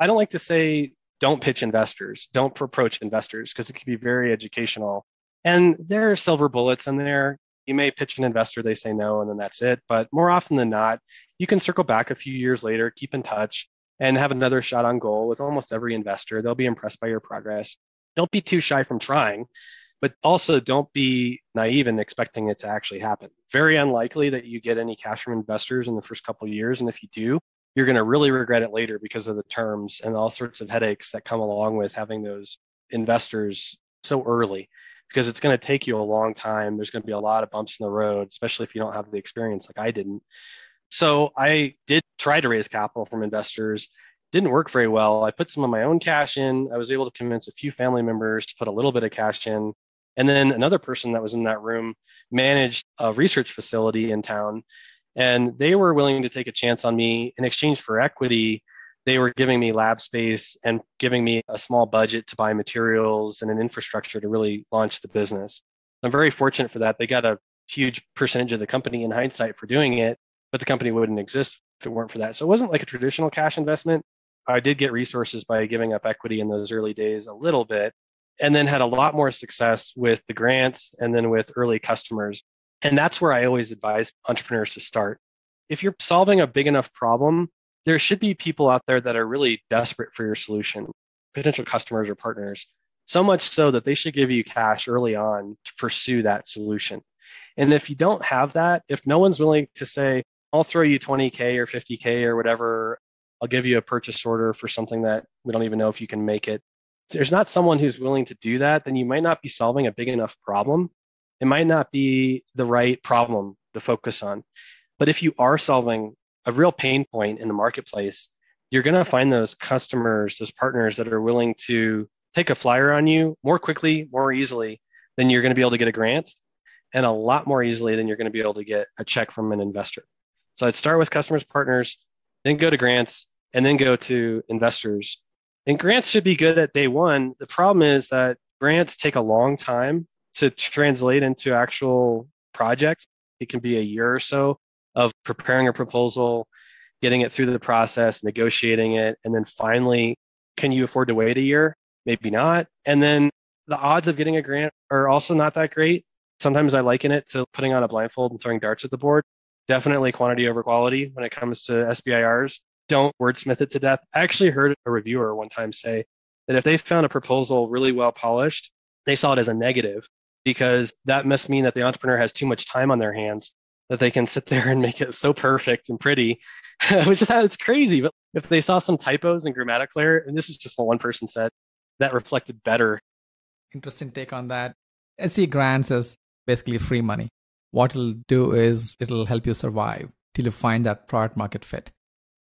I don't like to say don't pitch investors, don't approach investors because it can be very educational. And there are silver bullets in there. You may pitch an investor, they say no, and then that's it. But more often than not, you can circle back a few years later, keep in touch, and have another shot on goal with almost every investor. They'll be impressed by your progress don't be too shy from trying, but also don't be naive in expecting it to actually happen. Very unlikely that you get any cash from investors in the first couple years. And if you do, you're going to really regret it later because of the terms and all sorts of headaches that come along with having those investors so early because it's going to take you a long time. There's going to be a lot of bumps in the road, especially if you don't have the experience like I didn't. So I did try to raise capital from investors didn't work very well. I put some of my own cash in. I was able to convince a few family members to put a little bit of cash in. And then another person that was in that room managed a research facility in town. And they were willing to take a chance on me in exchange for equity. They were giving me lab space and giving me a small budget to buy materials and an infrastructure to really launch the business. I'm very fortunate for that. They got a huge percentage of the company in hindsight for doing it, but the company wouldn't exist if it weren't for that. So it wasn't like a traditional cash investment. I did get resources by giving up equity in those early days a little bit, and then had a lot more success with the grants and then with early customers. And that's where I always advise entrepreneurs to start. If you're solving a big enough problem, there should be people out there that are really desperate for your solution, potential customers or partners, so much so that they should give you cash early on to pursue that solution. And if you don't have that, if no one's willing to say, I'll throw you 20K or 50K or whatever, I'll give you a purchase order for something that we don't even know if you can make it. If there's not someone who's willing to do that, then you might not be solving a big enough problem. It might not be the right problem to focus on. But if you are solving a real pain point in the marketplace, you're going to find those customers, those partners that are willing to take a flyer on you more quickly, more easily than you're going to be able to get a grant and a lot more easily than you're going to be able to get a check from an investor. So I'd start with customers, partners, then go to grants, and then go to investors. And grants should be good at day one. The problem is that grants take a long time to translate into actual projects. It can be a year or so of preparing a proposal, getting it through the process, negotiating it, and then finally, can you afford to wait a year? Maybe not. And then the odds of getting a grant are also not that great. Sometimes I liken it to putting on a blindfold and throwing darts at the board. Definitely quantity over quality when it comes to SBIRs. Don't wordsmith it to death. I actually heard a reviewer one time say that if they found a proposal really well polished, they saw it as a negative because that must mean that the entrepreneur has too much time on their hands that they can sit there and make it so perfect and pretty, which is how it's crazy. But if they saw some typos and grammatical error, and this is just what one person said, that reflected better. Interesting take on that. SC grants is basically free money. What it'll do is it'll help you survive till you find that product market fit.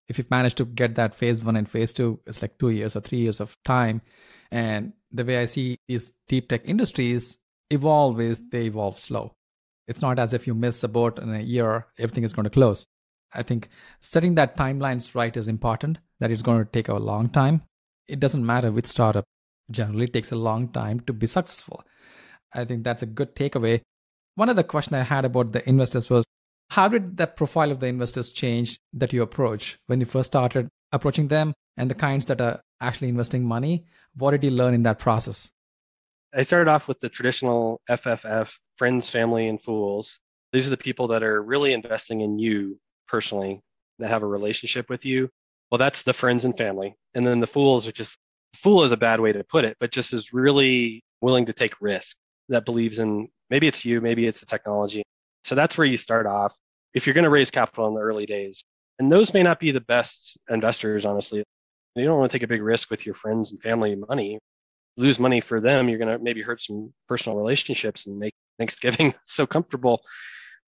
If you've managed to get that phase one and phase two, it's like two years or three years of time. And the way I see these deep tech industries evolve is they evolve slow. It's not as if you miss a boat in a year, everything is going to close. I think setting that timelines right is important, that it's going to take a long time. It doesn't matter which startup, generally takes a long time to be successful. I think that's a good takeaway. One other question I had about the investors was how did the profile of the investors change that you approach when you first started approaching them and the kinds that are actually investing money? What did you learn in that process? I started off with the traditional FFF, friends, family, and fools. These are the people that are really investing in you personally, that have a relationship with you. Well, that's the friends and family. And then the fools are just, fool is a bad way to put it, but just is really willing to take risk that believes in maybe it's you, maybe it's the technology. So that's where you start off if you're going to raise capital in the early days. And those may not be the best investors, honestly. You don't want to take a big risk with your friends and family money. Lose money for them, you're going to maybe hurt some personal relationships and make Thanksgiving so comfortable.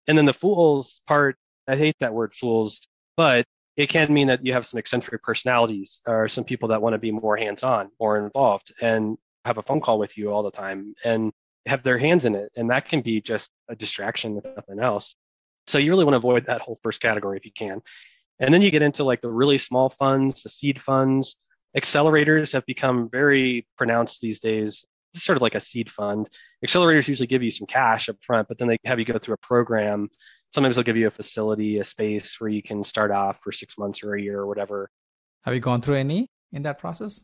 And then the fools part, I hate that word fools, but it can mean that you have some eccentric personalities or some people that want to be more hands on, more involved, and have a phone call with you all the time. And have their hands in it. And that can be just a distraction, if nothing else. So you really want to avoid that whole first category if you can. And then you get into like the really small funds, the seed funds. Accelerators have become very pronounced these days. It's sort of like a seed fund. Accelerators usually give you some cash up front, but then they have you go through a program. Sometimes they'll give you a facility, a space where you can start off for six months or a year or whatever. Have you gone through any in that process?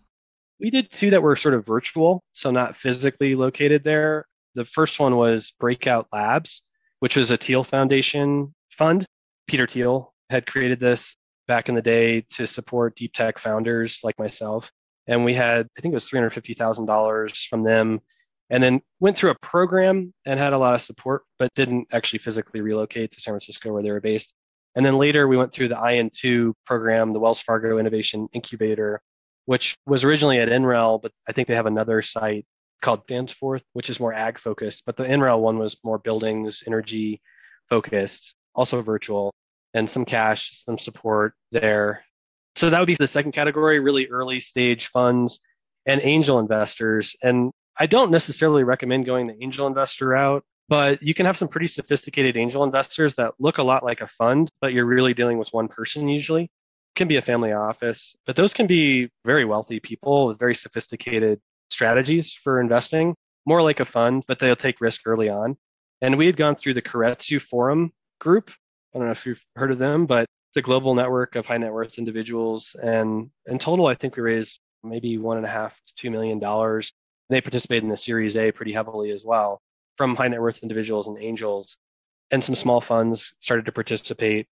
We did two that were sort of virtual, so not physically located there. The first one was Breakout Labs, which was a Thiel Foundation fund. Peter Thiel had created this back in the day to support deep tech founders like myself. And we had, I think it was $350,000 from them, and then went through a program and had a lot of support, but didn't actually physically relocate to San Francisco where they were based. And then later we went through the IN2 program, the Wells Fargo Innovation Incubator, which was originally at NREL, but I think they have another site called Danforth, which is more ag focused, but the NREL one was more buildings, energy focused, also virtual, and some cash, some support there. So that would be the second category, really early stage funds and angel investors. And I don't necessarily recommend going the angel investor route But you can have some pretty sophisticated angel investors that look a lot like a fund, but you're really dealing with one person usually. It can be a family office, but those can be very wealthy people with very sophisticated strategies for investing, more like a fund, but they'll take risk early on. And we had gone through the Keiretsu Forum group. I don't know if you've heard of them, but it's a global network of high net worth individuals. And in total, I think we raised maybe one and a half to two million dollars. They participated in the Series A pretty heavily as well from high net worth individuals and angels, and some small funds started to participate.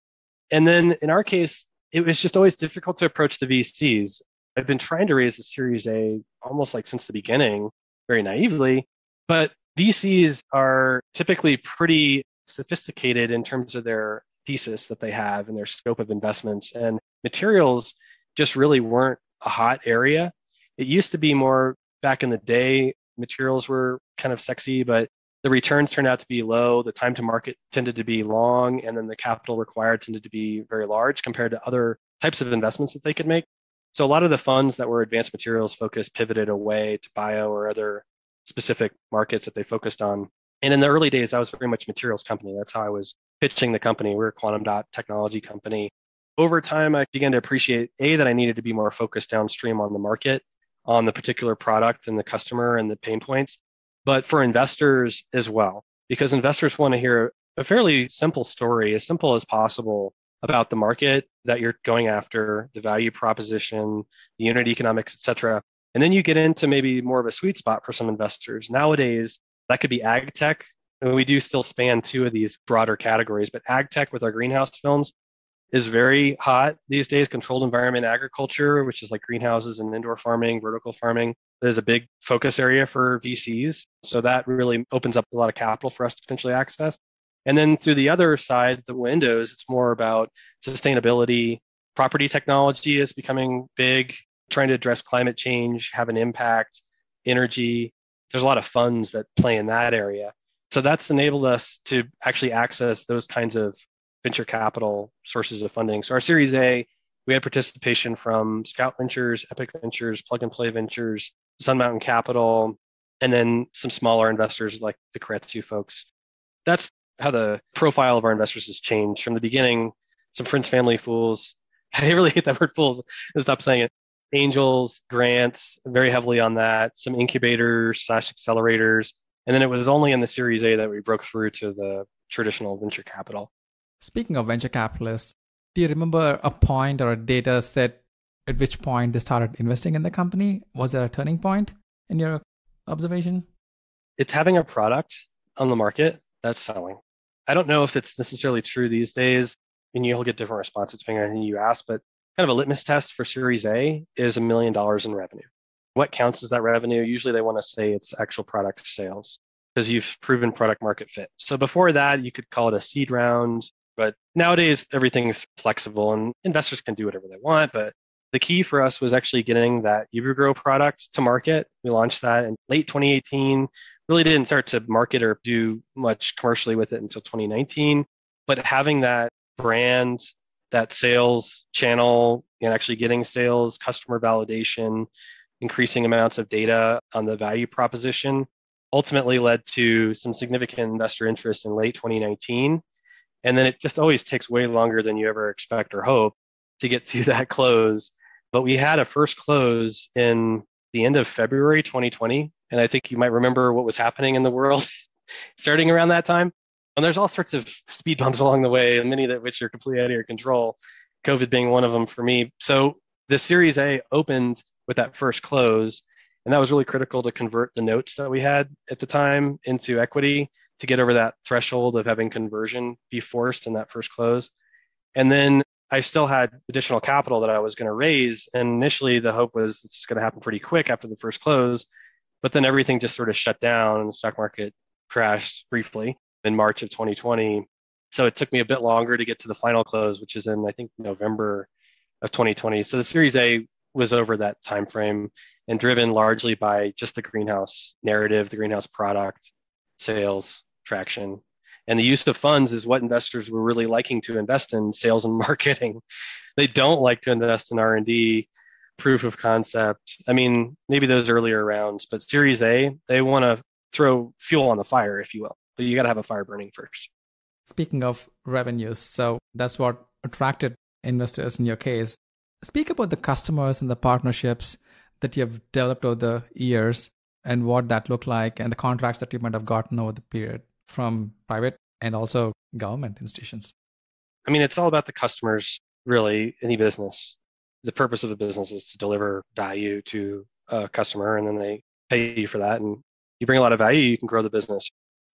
And then in our case, it was just always difficult to approach the VCs. I've been trying to raise the Series A almost like since the beginning, very naively, but VCs are typically pretty sophisticated in terms of their thesis that they have and their scope of investments. And materials just really weren't a hot area. It used to be more back in the day, materials were kind of sexy, but the returns turned out to be low. The time to market tended to be long, and then the capital required tended to be very large compared to other types of investments that they could make. So a lot of the funds that were advanced materials focused pivoted away to bio or other specific markets that they focused on. And in the early days, I was very much materials company. That's how I was pitching the company. We are a quantum dot technology company. Over time, I began to appreciate A, that I needed to be more focused downstream on the market, on the particular product and the customer and the pain points but for investors as well, because investors want to hear a fairly simple story, as simple as possible about the market that you're going after, the value proposition, the unit economics, et cetera. And then you get into maybe more of a sweet spot for some investors. Nowadays, that could be ag tech. And we do still span two of these broader categories, but ag tech with our greenhouse films is very hot these days. Controlled environment agriculture, which is like greenhouses and indoor farming, vertical farming, is a big focus area for VCs. So that really opens up a lot of capital for us to potentially access. And then through the other side, the windows, it's more about sustainability. Property technology is becoming big, trying to address climate change, have an impact, energy. There's a lot of funds that play in that area. So that's enabled us to actually access those kinds of venture capital sources of funding. So our Series A, we had participation from Scout Ventures, Epic Ventures, Plug and Play Ventures, Sun Mountain Capital, and then some smaller investors like the Keiretsu folks. That's how the profile of our investors has changed from the beginning. Some friends, family, fools. I really hate that word fools. I stop saying it. Angels, grants, very heavily on that. Some incubators slash accelerators, and then it was only in the Series A that we broke through to the traditional venture capital. Speaking of venture capitalists, do you remember a point or a data set at which point they started investing in the company? Was there a turning point in your observation? It's having a product on the market that's selling. I don't know if it's necessarily true these days, and you'll get different responses depending on who you ask, but kind of a litmus test for Series A is a million dollars in revenue. What counts as that revenue? Usually they want to say it's actual product sales because you've proven product market fit. So before that, you could call it a seed round, but nowadays, everything's flexible and investors can do whatever they want. But the key for us was actually getting that UbiGro product to market. We launched that in late 2018. Really didn't start to market or do much commercially with it until 2019. But having that brand, that sales channel, and actually getting sales, customer validation, increasing amounts of data on the value proposition ultimately led to some significant investor interest in late 2019 and then it just always takes way longer than you ever expect or hope to get to that close. But we had a first close in the end of February 2020. And I think you might remember what was happening in the world starting around that time. And there's all sorts of speed bumps along the way, and many of which are completely out of your control, COVID being one of them for me. So the Series A opened with that first close. And that was really critical to convert the notes that we had at the time into equity to get over that threshold of having conversion be forced in that first close. And then I still had additional capital that I was going to raise. And initially, the hope was it's going to happen pretty quick after the first close. But then everything just sort of shut down and the stock market crashed briefly in March of 2020. So it took me a bit longer to get to the final close, which is in, I think, November of 2020. So the Series A was over that time frame and driven largely by just the greenhouse narrative, the greenhouse product, sales, traction. And the use of funds is what investors were really liking to invest in sales and marketing. They don't like to invest in R&D, proof of concept. I mean, maybe those earlier rounds, but Series A, they want to throw fuel on the fire, if you will. but you got to have a fire burning first. Speaking of revenues, so that's what attracted investors in your case. Speak about the customers and the partnerships that you've developed over the years and what that looked like and the contracts that you might have gotten over the period from private and also government institutions. I mean, it's all about the customers, really, any business. The purpose of the business is to deliver value to a customer, and then they pay you for that. And you bring a lot of value, you can grow the business.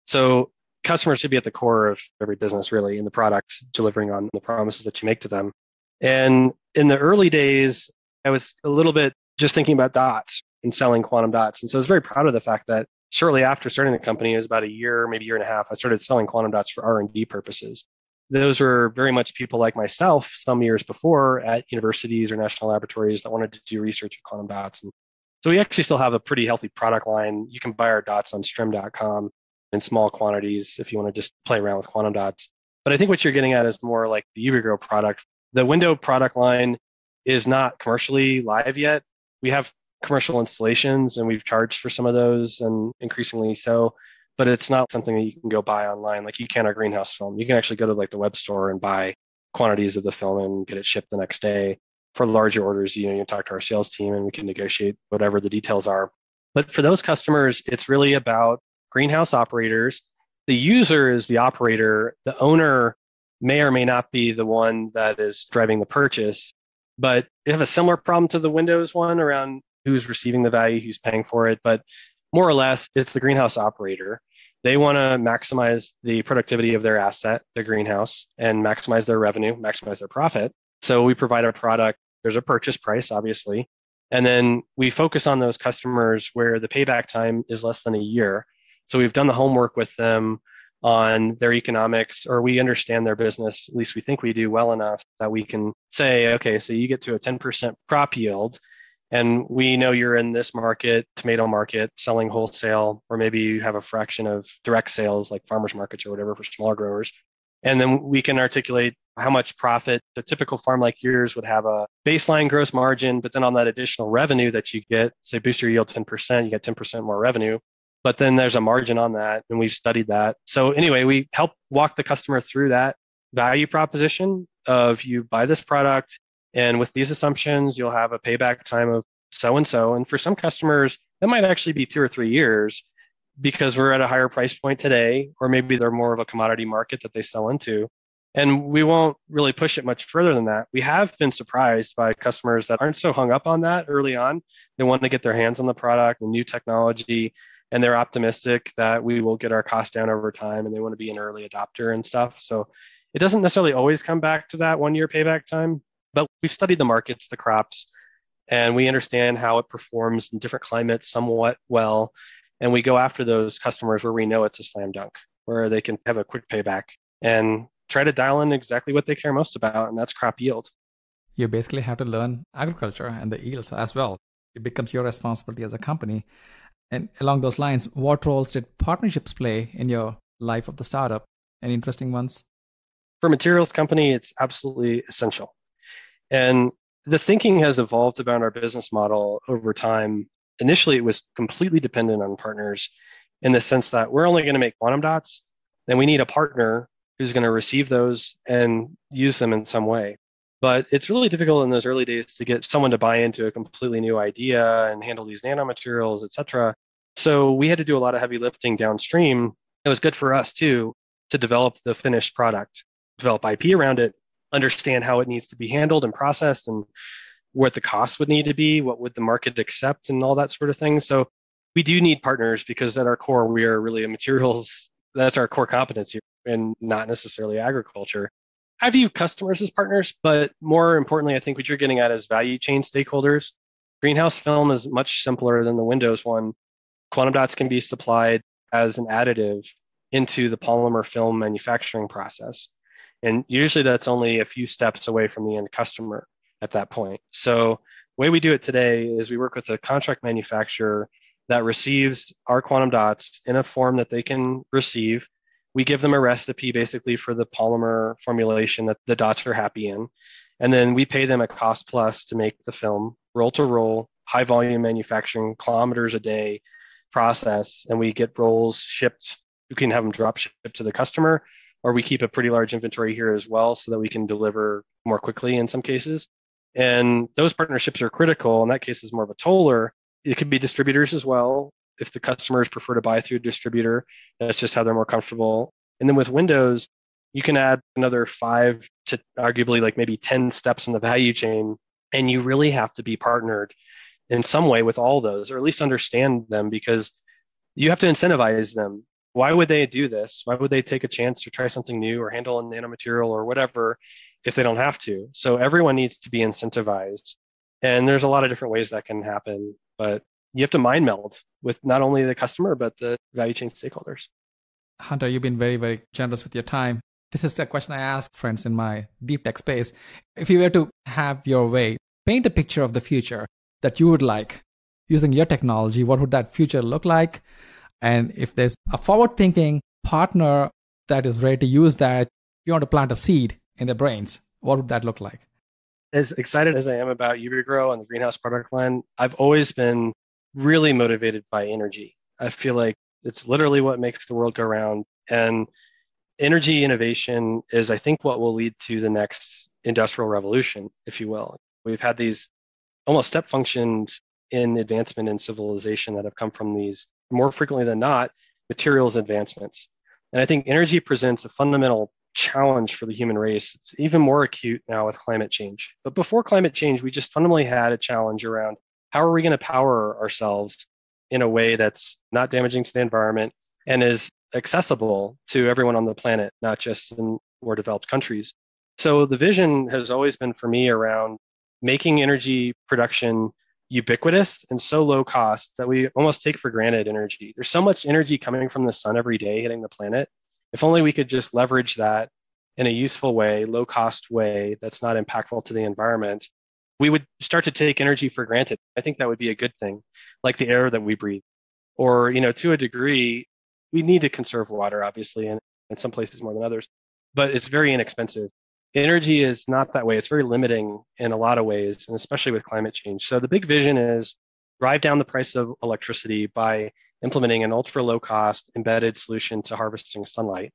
So customers should be at the core of every business, really, in the product, delivering on the promises that you make to them. And in the early days, I was a little bit just thinking about dots and selling quantum dots. And so I was very proud of the fact that shortly after starting the company, it was about a year, maybe year and a half, I started selling quantum dots for R&D purposes. Those were very much people like myself some years before at universities or national laboratories that wanted to do research with quantum dots. And so we actually still have a pretty healthy product line. You can buy our dots on strem.com in small quantities if you want to just play around with quantum dots. But I think what you're getting at is more like the UbiGro product. The window product line is not commercially live yet. We have commercial installations and we've charged for some of those and increasingly so, but it's not something that you can go buy online like you can our greenhouse film. You can actually go to like the web store and buy quantities of the film and get it shipped the next day. For larger orders, you know, you talk to our sales team and we can negotiate whatever the details are. But for those customers, it's really about greenhouse operators. The user is the operator. The owner may or may not be the one that is driving the purchase, but you have a similar problem to the Windows one around who's receiving the value, who's paying for it. But more or less, it's the greenhouse operator. They want to maximize the productivity of their asset, the greenhouse, and maximize their revenue, maximize their profit. So we provide a product. There's a purchase price, obviously. And then we focus on those customers where the payback time is less than a year. So we've done the homework with them on their economics, or we understand their business, at least we think we do well enough that we can say, okay, so you get to a 10% crop yield, and we know you're in this market, tomato market, selling wholesale, or maybe you have a fraction of direct sales like farmers markets or whatever for smaller growers. And then we can articulate how much profit a typical farm like yours would have a baseline gross margin, but then on that additional revenue that you get, say boost your yield 10%, you get 10% more revenue but then there's a margin on that and we've studied that so anyway we help walk the customer through that value proposition of you buy this product and with these assumptions you'll have a payback time of so and so and for some customers that might actually be two or three years because we're at a higher price point today or maybe they're more of a commodity market that they sell into and we won't really push it much further than that. We have been surprised by customers that aren't so hung up on that early on. They want to get their hands on the product, the new technology, and they're optimistic that we will get our cost down over time and they want to be an early adopter and stuff. So it doesn't necessarily always come back to that one year payback time, but we've studied the markets, the crops, and we understand how it performs in different climates somewhat well. And we go after those customers where we know it's a slam dunk, where they can have a quick payback and try to dial in exactly what they care most about, and that's crop yield. You basically have to learn agriculture and the yields as well. It becomes your responsibility as a company. And along those lines, what roles did partnerships play in your life of the startup? Any interesting ones? For a materials company, it's absolutely essential. And the thinking has evolved about our business model over time. Initially, it was completely dependent on partners in the sense that we're only going to make quantum dots, then we need a partner who's going to receive those and use them in some way. But it's really difficult in those early days to get someone to buy into a completely new idea and handle these nanomaterials, et cetera. So we had to do a lot of heavy lifting downstream. It was good for us too to develop the finished product, develop IP around it, understand how it needs to be handled and processed and what the cost would need to be, what would the market accept, and all that sort of thing. So we do need partners because at our core, we are really a materials, that's our core competency and not necessarily agriculture. I view customers as partners, but more importantly, I think what you're getting at is value chain stakeholders. Greenhouse film is much simpler than the Windows one. Quantum dots can be supplied as an additive into the polymer film manufacturing process. And usually that's only a few steps away from the end customer at that point. So the way we do it today is we work with a contract manufacturer that receives our quantum dots in a form that they can receive we give them a recipe basically for the polymer formulation that the dots are happy in. And then we pay them a cost plus to make the film roll to roll, high volume manufacturing, kilometers a day process. And we get rolls shipped we can have them drop ship to the customer, or we keep a pretty large inventory here as well so that we can deliver more quickly in some cases. And those partnerships are critical. In that case, is more of a toller. It could be distributors as well. If the customers prefer to buy through a distributor, that's just how they're more comfortable. And then with Windows, you can add another five to arguably like maybe 10 steps in the value chain. And you really have to be partnered in some way with all those, or at least understand them because you have to incentivize them. Why would they do this? Why would they take a chance to try something new or handle a nanomaterial or whatever if they don't have to? So everyone needs to be incentivized. And there's a lot of different ways that can happen, but you have to mind meld with not only the customer, but the value chain stakeholders. Hunter, you've been very, very generous with your time. This is a question I ask friends in my deep tech space. If you were to have your way, paint a picture of the future that you would like using your technology, what would that future look like? And if there's a forward thinking partner that is ready to use that, you want to plant a seed in their brains, what would that look like? As excited as I am about UbiGro and the greenhouse product line, I've always been really motivated by energy. I feel like it's literally what makes the world go round. And energy innovation is, I think, what will lead to the next industrial revolution, if you will. We've had these almost step functions in advancement in civilization that have come from these more frequently than not materials advancements. And I think energy presents a fundamental challenge for the human race. It's even more acute now with climate change. But before climate change, we just fundamentally had a challenge around how are we going to power ourselves in a way that's not damaging to the environment and is accessible to everyone on the planet, not just in more developed countries. So the vision has always been for me around making energy production ubiquitous and so low cost that we almost take for granted energy. There's so much energy coming from the sun every day hitting the planet. If only we could just leverage that in a useful way, low cost way that's not impactful to the environment, we would start to take energy for granted. I think that would be a good thing, like the air that we breathe. Or, you know, to a degree, we need to conserve water, obviously, and in some places more than others, but it's very inexpensive energy is not that way. It's very limiting in a lot of ways, and especially with climate change. So the big vision is drive down the price of electricity by implementing an ultra low cost embedded solution to harvesting sunlight.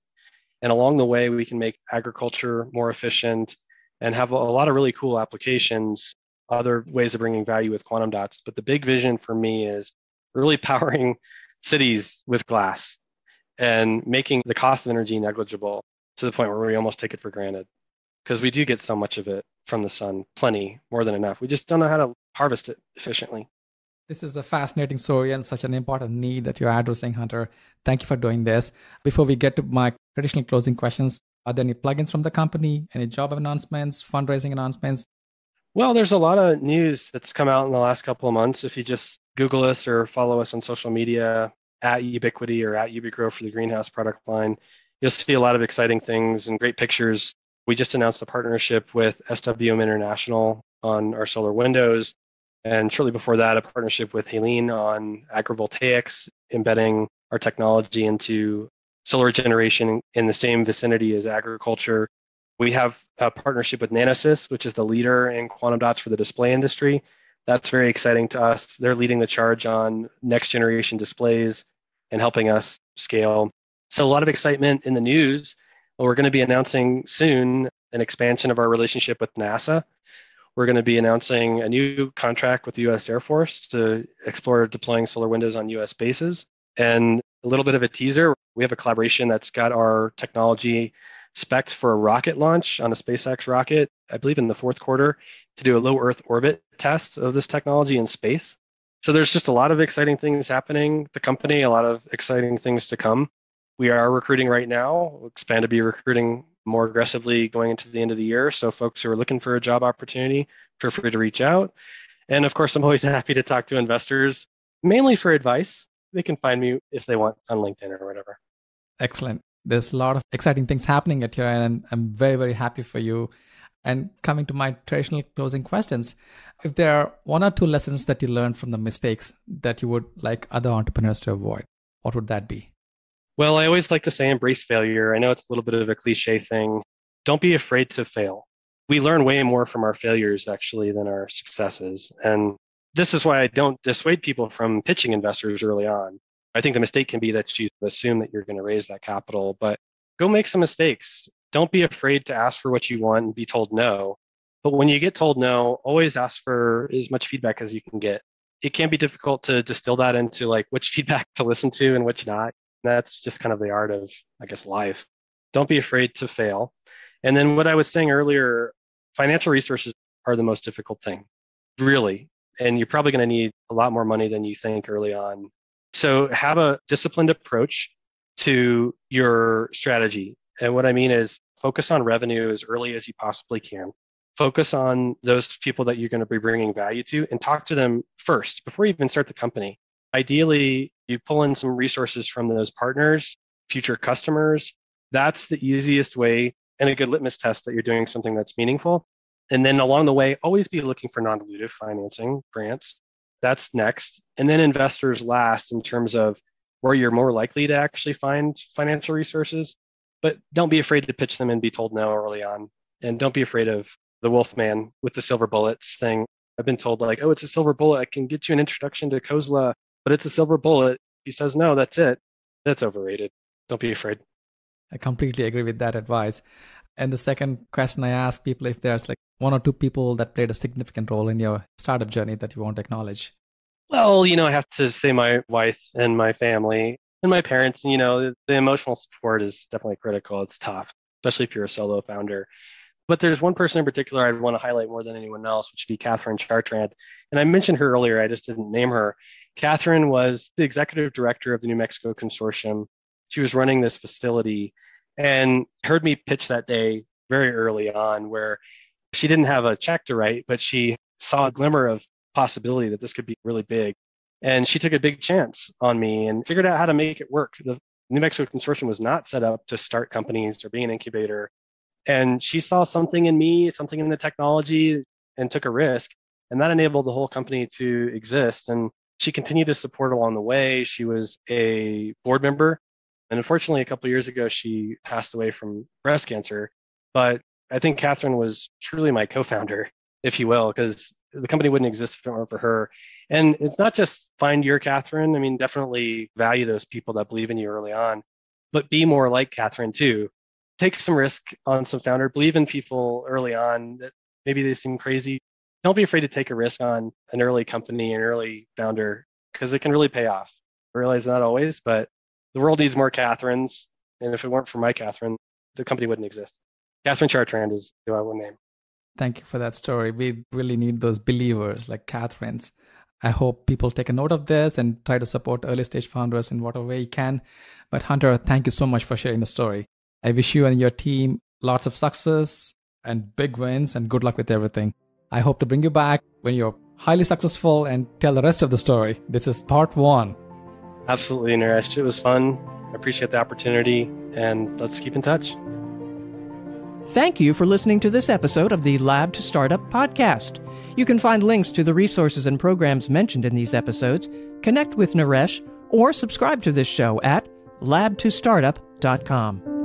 And along the way, we can make agriculture more efficient and have a lot of really cool applications, other ways of bringing value with quantum dots. But the big vision for me is really powering cities with glass and making the cost of energy negligible to the point where we almost take it for granted because we do get so much of it from the sun, plenty, more than enough. We just don't know how to harvest it efficiently. This is a fascinating story and such an important need that you're addressing, Hunter. Thank you for doing this. Before we get to my traditional closing questions, are there any plugins from the company, any job announcements, fundraising announcements? Well, there's a lot of news that's come out in the last couple of months. If you just Google us or follow us on social media at UbiQD or at UbiGro for the greenhouse product line, you'll see a lot of exciting things and great pictures we just announced a partnership with SWM International on our solar windows. And shortly before that, a partnership with Heliene on agrivoltaics, embedding our technology into solar generation in the same vicinity as agriculture. We have a partnership with Nanosys, which is the leader in quantum dots for the display industry. That's very exciting to us. They're leading the charge on next generation displays and helping us scale. So, a lot of excitement in the news well, we're going to be announcing soon an expansion of our relationship with NASA. We're going to be announcing a new contract with the US Air Force to explore deploying solar windows on US bases. And a little bit of a teaser we have a collaboration that's got our technology specs for a rocket launch on a SpaceX rocket, I believe in the fourth quarter, to do a low Earth orbit test of this technology in space. So there's just a lot of exciting things happening. The company, a lot of exciting things to come we are recruiting right now. We expand to be recruiting more aggressively going into the end of the year. So folks who are looking for a job opportunity, feel free to reach out. And of course, I'm always happy to talk to investors, mainly for advice. They can find me if they want on LinkedIn or whatever. Excellent. There's a lot of exciting things happening at your end, and I'm very, very happy for you. And coming to my traditional closing questions, if there are one or two lessons that you learned from the mistakes that you would like other entrepreneurs to avoid, what would that be? Well, I always like to say embrace failure. I know it's a little bit of a cliche thing. Don't be afraid to fail. We learn way more from our failures actually than our successes. And this is why I don't dissuade people from pitching investors early on. I think the mistake can be that you assume that you're going to raise that capital, but go make some mistakes. Don't be afraid to ask for what you want and be told no. But when you get told no, always ask for as much feedback as you can get. It can be difficult to distill that into like which feedback to listen to and which not. That's just kind of the art of, I guess, life. Don't be afraid to fail. And then what I was saying earlier, financial resources are the most difficult thing, really. And you're probably going to need a lot more money than you think early on. So have a disciplined approach to your strategy. And what I mean is focus on revenue as early as you possibly can. Focus on those people that you're going to be bringing value to and talk to them first before you even start the company. Ideally, you pull in some resources from those partners, future customers. That's the easiest way and a good litmus test that you're doing something that's meaningful. And then along the way, always be looking for non dilutive financing grants. That's next. And then investors last in terms of where you're more likely to actually find financial resources. But don't be afraid to pitch them and be told no early on. And don't be afraid of the Wolfman with the silver bullets thing. I've been told, like, oh, it's a silver bullet. I can get you an introduction to Khosla, but it's a silver bullet. He says, no, that's it. That's overrated. Don't be afraid. I completely agree with that advice. And the second question I ask people if there's like one or two people that played a significant role in your startup journey that you want to acknowledge. Well, you know, I have to say my wife and my family and my parents. You know, the emotional support is definitely critical. It's tough, especially if you're a solo founder. But there's one person in particular I'd want to highlight more than anyone else, which would be Catherine Chartrand. And I mentioned her earlier, I just didn't name her. Catherine was the executive director of the New Mexico Consortium. She was running this facility and heard me pitch that day very early on where she didn't have a check to write, but she saw a glimmer of possibility that this could be really big. And she took a big chance on me and figured out how to make it work. The New Mexico Consortium was not set up to start companies or be an incubator. And she saw something in me, something in the technology, and took a risk. And that enabled the whole company to exist. And she continued to support along the way. She was a board member. And unfortunately, a couple years ago, she passed away from breast cancer. But I think Catherine was truly my co founder, if you will, because the company wouldn't exist if it weren't for her. And it's not just find your Catherine. I mean, definitely value those people that believe in you early on, but be more like Catherine too. Take some risk on some founder. Believe in people early on that maybe they seem crazy. Don't be afraid to take a risk on an early company, an early founder, because it can really pay off. I realize not always, but the world needs more Catherines. And if it weren't for my Catherine, the company wouldn't exist. Catherine Chartrand is who I name. Thank you for that story. We really need those believers like Catherine's. I hope people take a note of this and try to support early stage founders in whatever way you can. But Hunter, thank you so much for sharing the story. I wish you and your team lots of success and big wins and good luck with everything. I hope to bring you back when you're highly successful and tell the rest of the story. This is part one. Absolutely, Naresh. It was fun. I appreciate the opportunity and let's keep in touch. Thank you for listening to this episode of the Lab to Startup podcast. You can find links to the resources and programs mentioned in these episodes, connect with Naresh, or subscribe to this show at labtostartup.com.